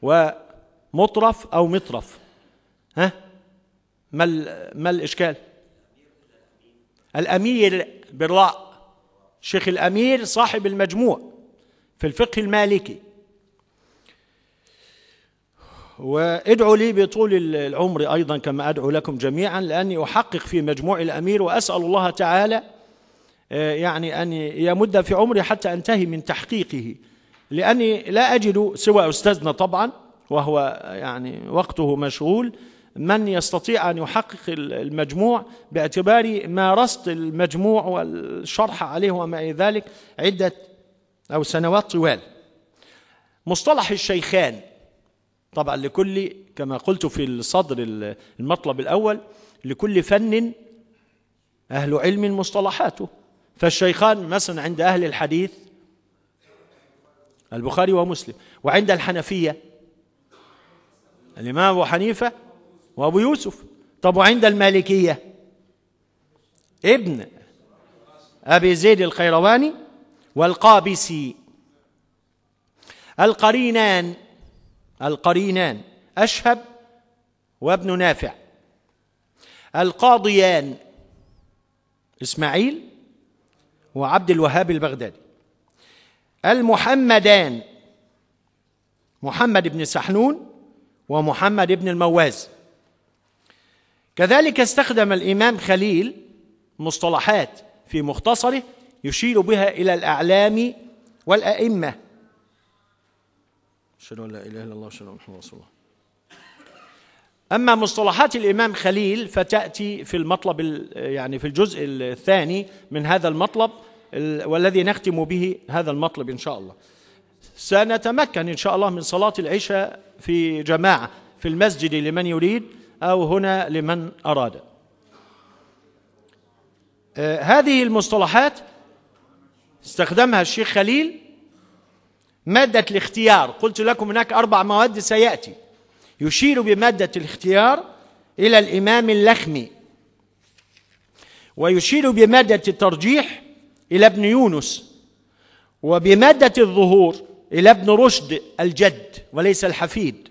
ومطرف أو مطرف. ها؟ ما, ما الإشكال؟ الأمير بالراء. شيخ الأمير صاحب المجموع في الفقه المالكي. وادعوا لي بطول العمر أيضا كما أدعو لكم جميعا لأني أحقق في مجموع الأمير وأسأل الله تعالى آه، يعني أن يمد في عمري حتى أنتهي من تحقيقه. لأني لا أجد سوى أستاذنا طبعا وهو يعني وقته مشغول. من يستطيع أن يحقق المجموع؟ باعتبار مارست المجموع والشرح عليه وما إلى ذلك عدة أو سنوات طوال. مصطلح الشيخان طبعا لكل كما قلت في الصدر المطلب الأول لكل فن أهل علم مصطلحاته. فالشيخان مثلا عند أهل الحديث البخاري ومسلم وعند الحنفية الإمام أبو حنيفة وأبو يوسف. طب وعند المالكية؟ ابن أبي زيد الخيرواني والقابسي. القرينان القرينان أشهب وابن نافع. القاضيان إسماعيل وعبد الوهاب البغدادي. المحمدان محمد بن سحنون ومحمد بن المواز كذلك استخدم الإمام خليل مصطلحات في مختصره يشير بها إلى الأعلام والأئمة. أشهد أن لا إله إلا الله وأشهد أن محمدا رسول الله. أما مصطلحات الإمام خليل فتأتي في المطلب يعني في الجزء الثاني من هذا المطلب والذي نختم به هذا المطلب إن شاء الله. سنتمكن إن شاء الله من صلاة العشاء في جماعة في المسجد لمن يريد أو هنا لمن أراد. آه، هذه المصطلحات استخدمها الشيخ خليل مادة الاختيار. قلت لكم هناك أربع مواد سيأتي. يشير بمادة الاختيار إلى الإمام اللخمي. ويشير بمادة الترجيح إلى ابن يونس. وبمادة الظهور إلى ابن رشد الجد وليس الحفيد.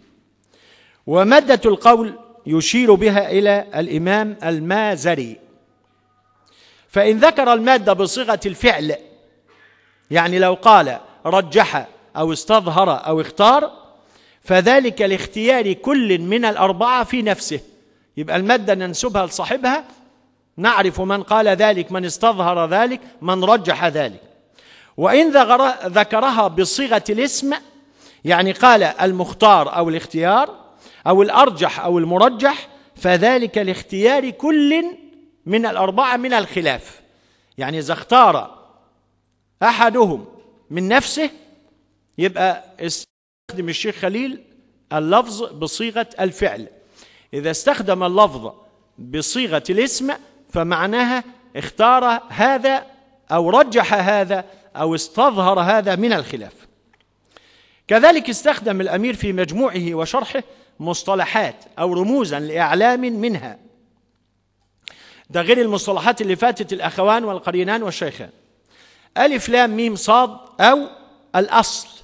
ومادة القول يشير بها إلى الإمام المازري. فإن ذكر المادة بصيغة الفعل يعني لو قال رجح أو استظهر أو اختار فذلك لاختيار كل من الأربعة في نفسه. يبقى المادة ننسبها لصاحبها نعرف من قال ذلك من استظهر ذلك من رجح ذلك. وإن ذكرها بصيغة الاسم يعني قال المختار أو الاختيار أو الأرجح أو المرجح فذلك لاختيار كل من الأربعة من الخلاف. يعني إذا اختار أحدهم من نفسه يبقى استخدم الشيخ خليل اللفظ بصيغة الفعل. إذا استخدم اللفظ بصيغة الاسم فمعناها اختار هذا أو رجح هذا أو استظهر هذا من الخلاف. كذلك استخدم الأمير في مجموعه وشرحه مصطلحات أو رموزا لإعلام منها. ده غير المصطلحات اللي فاتت الأخوان والقرينان والشيخان. ألف لام ميم صاد أو الأصل.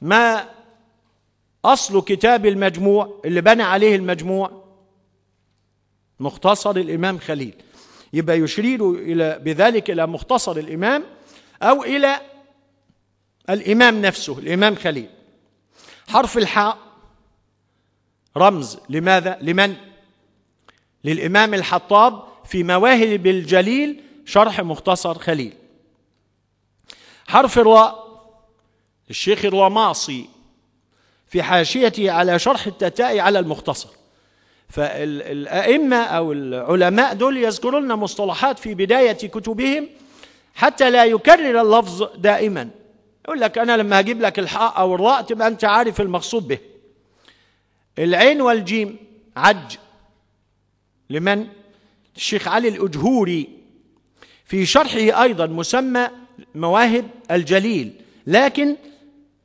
ما أصل كتاب المجموع اللي بنى عليه المجموع مختصر الإمام خليل يبقى يشير إلى بذلك إلى مختصر الإمام أو إلى الإمام نفسه الإمام خليل حرف الحاء رمز لماذا؟ لمن؟ للإمام الحطاب في مواهب الجليل شرح مختصر خليل حرف الراء الشيخ الرماصي في حاشيته على شرح التتاء على المختصر. فالأئمة أو العلماء دول يذكرون لنا مصطلحات في بداية كتبهم حتى لا يكرر اللفظ دائما. يقول لك أنا لما أجيب لك الحاء أو الراء تبقى أنت عارف المقصود به. العين والجيم عج. لمن؟ الشيخ علي الأجهوري. في شرحه أيضا مسمى مواهب الجليل. لكن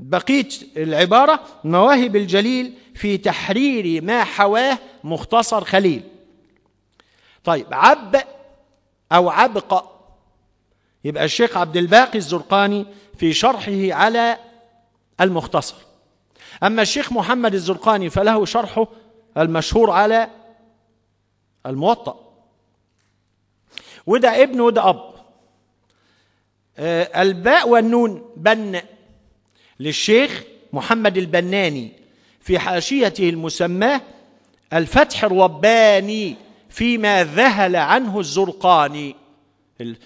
بقية العبارة مواهب الجليل في تحرير ما حواه مختصر خليل. طيب عب أو عبق. يبقى الشيخ عبد الباقي الزرقاني في شرحه على المختصر. أما الشيخ محمد الزرقاني فله شرحه المشهور على الموطأ. وده ابن وده أب. آه الباء والنون بن للشيخ محمد البناني في حاشيته المسماه الفتح الرباني فيما ذهل عنه الزرقاني.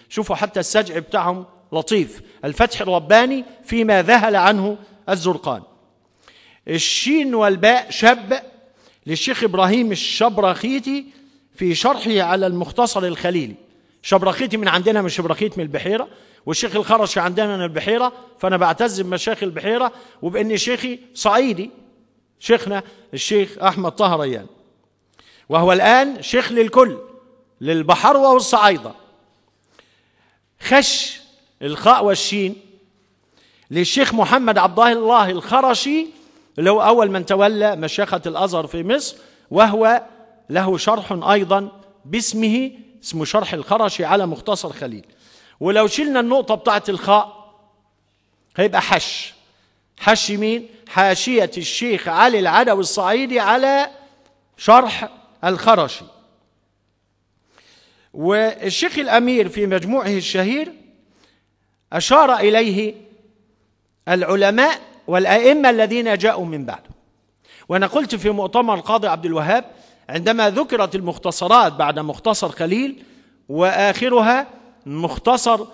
شوفوا حتى السجع بتاعهم لطيف. الفتح الرباني فيما ذهل عنه الزرقان. الشين والباء شب للشيخ إبراهيم الشبرخيتي في شرحه على المختصر الخليلي. شبرخيتي من عندنا من شبرخيت من البحيرة. والشيخ الخرشي عندنا من البحيرة فأنا بعتز بمشايخ البحيرة وبأن شيخي صعيدي. شيخنا الشيخ أحمد طه ريان. وهو الآن شيخ للكل للبحروة والصعايدة. خش الخاء والشين للشيخ محمد عبد الله الخرشي اللي هو أول من تولى مشيخة الأزهر في مصر وهو له شرح أيضا باسمه اسمه شرح الخرشي على مختصر خليل. ولو شلنا النقطة بتاعت الخاء هيبقى حش. حش مين؟ حاشية الشيخ علي العدوي الصعيدي على شرح الخرشي. والشيخ الأمير في مجموعه الشهير أشار إليه العلماء والأئمة الذين جاءوا من بعده. وأنا قلت في مؤتمر القاضي عبد الوهاب عندما ذكرت المختصرات بعد مختصر خليل وآخرها مختصر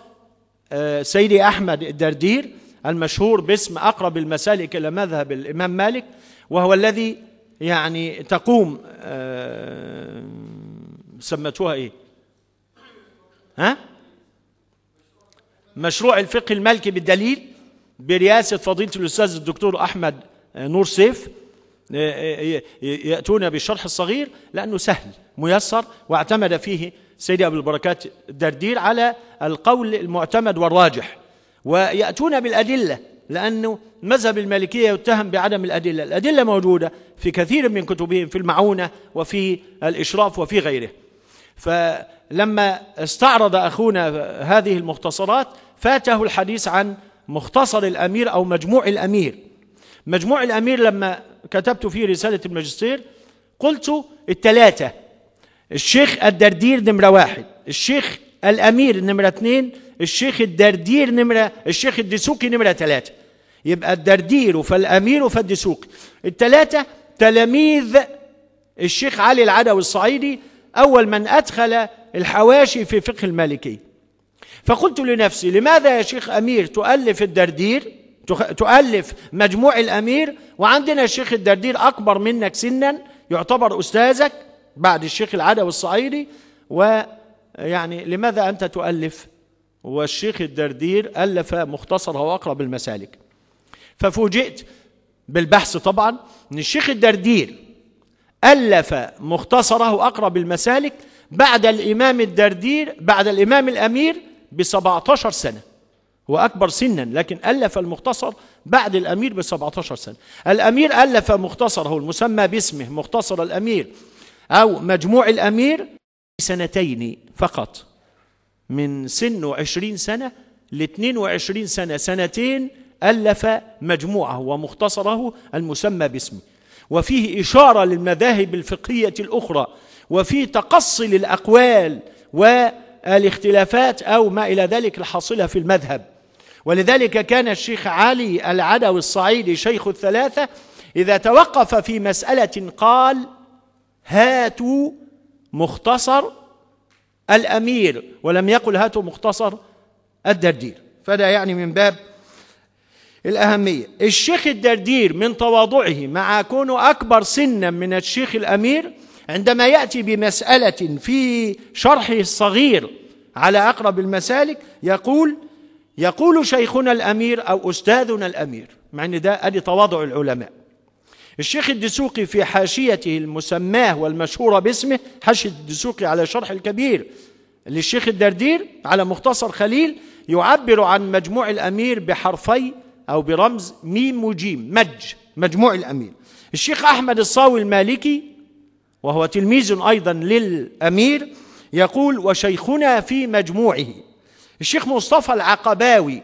سيدي أحمد الدردير المشهور باسم أقرب المسالك إلى مذهب الإمام مالك وهو الذي يعني تقوم سمتوها إيه؟ ها؟ مشروع الفقه المالكي بالدليل برئاسة فضيلة الأستاذ الدكتور أحمد نور سيف يأتون بالشرح الصغير لأنه سهل ميسر واعتمد فيه سيدي أبو البركات الدردير على القول المعتمد والراجح. ويأتون بالأدلة لأنه مذهب المالكية يتهم بعدم الأدلة. الأدلة موجودة في كثير من كتبهم في المعونة وفي الإشراف وفي غيره. فلما استعرض أخونا هذه المختصرات فاته الحديث عن مختصر الأمير أو مجموع الأمير. مجموع الأمير لما كتبت فيه رسالة الماجستير قلت الثلاثة الشيخ الدردير نمرة واحد الشيخ الأمير نمرة اثنين الشيخ الدردير نمرة الشيخ الدسوقي نمرة ثلاثة. يبقى الدردير فالأمير فالدسوقي الثلاثة تلاميذ الشيخ علي العدوي الصعيدي أول من أدخل الحواشي في فقه المالكي. فقلت لنفسي لماذا يا شيخ أمير تؤلف الدردير؟ تؤلف مجموع الأمير؟ وعندنا الشيخ الدردير أكبر منك سنا يعتبر أستاذك. بعد الشيخ العدوي الصعيدي ويعني لماذا أنت تؤلف؟ والشيخ الدردير ألف مختصر هو أقرب المسالك. ففوجئت بالبحث طبعا أن الشيخ الدردير ألف مختصره أقرب المسالك بعد الإمام الدردير بعد الإمام الأمير ب 17 سنة. هو أكبر سنا لكن ألف المختصر بعد الأمير ب 17 سنة. الأمير ألف مختصره المسمى باسمه مختصر الأمير أو مجموع الأمير سنتين فقط. من سنه عشرين سنة ل 22 سنة سنتين ألف مجموعة ومختصره المسمى باسمه. وفيه إشارة للمذاهب الفقهية الأخرى وفيه تقصي للأقوال والاختلافات أو ما إلى ذلك الحاصلة في المذهب. ولذلك كان الشيخ علي العدوي الصعيدي شيخ الثلاثة إذا توقف في مسألة قال هاتوا مختصر الأمير ولم يقل هاتوا مختصر الدردير. فده يعني من باب الأهمية. الشيخ الدردير من تواضعه مع كونه أكبر سنا من الشيخ الأمير عندما يأتي بمسألة في شرحه الصغير على أقرب المسالك يقول يقول شيخنا الأمير أو أستاذنا الأمير مع أن ده أدي تواضع العلماء. الشيخ الدسوقي في حاشيته المسماه والمشهورة باسمه حاشية الدسوقي على شرح الكبير للشيخ الدردير على مختصر خليل يعبر عن مجموع الأمير بحرفي أو برمز ميم وجيم مج مجموع الأمير. الشيخ أحمد الصاوي المالكي وهو تلميذ أيضا للأمير يقول وشيخنا في مجموعه الشيخ مصطفى العقباوي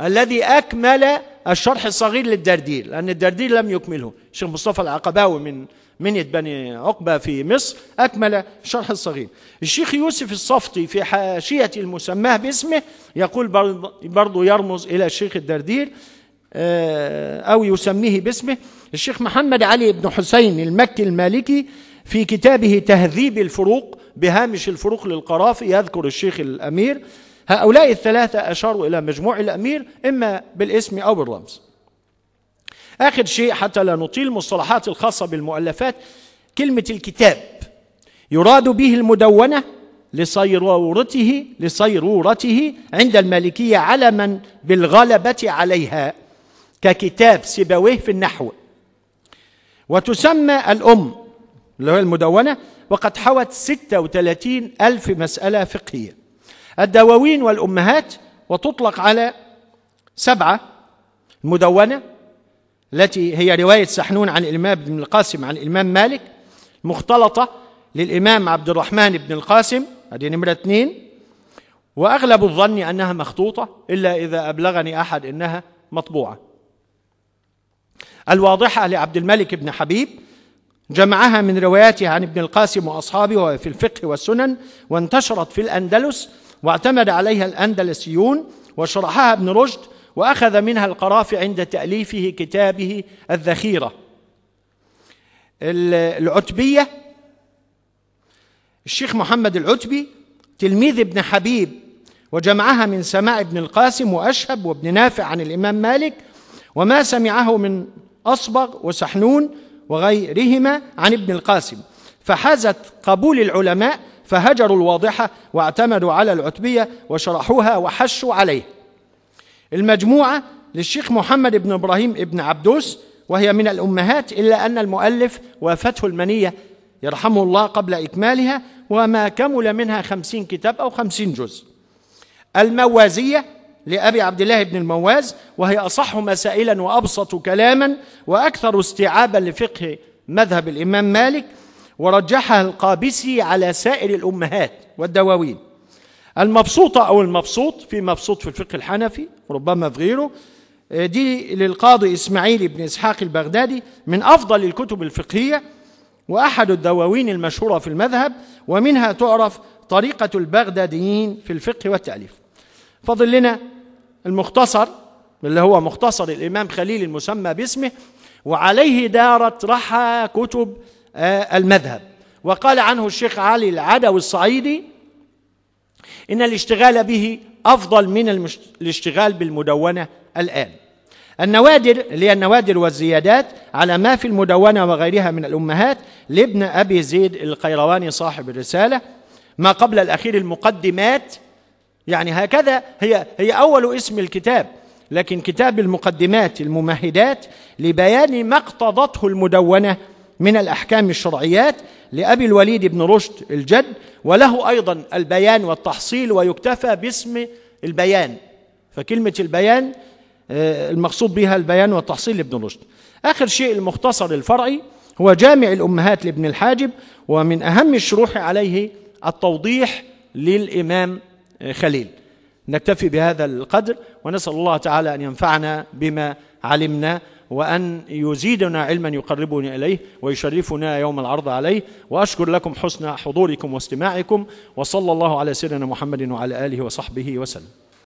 الذي أكمل الشرح الصغير للدردير لأن الدردير لم يكمله. الشيخ مصطفى العقباوي من منية بني عقبة في مصر أكمل الشرح الصغير. الشيخ يوسف الصفتي في حاشية المسماة باسمه يقول برضو يرمز إلى الشيخ الدردير أو يسميه باسمه. الشيخ محمد علي بن حسين المكي المالكي في كتابه تهذيب الفروق بهامش الفروق للقرافي يذكر الشيخ الأمير. هؤلاء الثلاثة أشاروا إلى مجموع الأمير إما بالاسم أو بالرمز. آخر شيء حتى لا نطيل المصطلحات الخاصة بالمؤلفات كلمة الكتاب. يراد به المدونة لصيرورته لصيرورته عند المالكية علما بالغلبة عليها ككتاب سيبويه في النحو. وتسمى الأم اللي هو المدونة وقد حوت 36 ألف مسألة فقهية. الدواوين والأمهات وتطلق على سبعة المدونة التي هي رواية سحنون عن الإمام ابن القاسم عن الإمام مالك مختلطة للإمام عبد الرحمن بن القاسم هذه نمرة اثنين. وأغلب الظن أنها مخطوطة إلا إذا أبلغني أحد أنها مطبوعة. الواضحة لعبد الملك بن حبيب جمعها من رواياته عن ابن القاسم وأصحابه في الفقه والسنن وانتشرت في الأندلس واعتمد عليها الأندلسيون وشرحها ابن رشد وأخذ منها القرافي عند تأليفه كتابه الذخيرة. العتبية الشيخ محمد العتبي تلميذ ابن حبيب وجمعها من سماع ابن القاسم وأشهب وابن نافع عن الإمام مالك وما سمعه من أصبغ وسحنون وغيرهما عن ابن القاسم. فحازت قبول العلماء فهجروا الواضحة واعتمدوا على العتبية وشرحوها وحشوا عليه. المجموعة للشيخ محمد بن إبراهيم ابن عبدوس وهي من الأمهات إلا أن المؤلف وافته المنية يرحمه الله قبل إكمالها وما كمل منها خمسين كتاب أو خمسين جزء. الموازية لأبي عبد الله بن المواز وهي أصح مسائلا وأبسط كلاما وأكثر استيعابا لفقه مذهب الإمام مالك ورجحها القابسي على سائر الأمهات والدواوين. المبسوطة أو المبسوط في مبسوط في الفقه الحنفي ربما في غيره دي للقاضي إسماعيل بن إسحاق البغدادي من أفضل الكتب الفقهية وأحد الدواوين المشهورة في المذهب ومنها تعرف طريقة البغداديين في الفقه والتأليف. فضل لنا المختصر اللي هو مختصر الإمام خليل المسمى باسمه وعليه دارت رحى كتب المذهب. وقال عنه الشيخ علي العدوي الصعيدي إن الاشتغال به أفضل من المش... الاشتغال بالمدونة الآن. النوادر اللي هي النوادر والزيادات على ما في المدونة وغيرها من الأمهات لابن أبي زيد القيرواني صاحب الرسالة ما قبل الأخير المقدمات يعني هكذا هي هي أول اسم الكتاب لكن كتاب المقدمات الممهدات لبيان ما اقتضته المدونة من الأحكام الشرعيات لأبي الوليد بن رشد الجد وله أيضا البيان والتحصيل ويكتفى باسم البيان. فكلمة البيان المقصود بها البيان والتحصيل لابن رشد. آخر شيء المختصر الفرعي هو جامع الأمهات لابن الحاجب ومن أهم الشروح عليه التوضيح للإمام خليل. نكتفي بهذا القدر ونسأل الله تعالى أن ينفعنا بما علمنا. وأن يزيدنا علما يقربنا إليه ويشرفنا يوم العرض عليه. وأشكر لكم حسن حضوركم واستماعكم وصلى الله على سيدنا محمد وعلى آله وصحبه وسلم.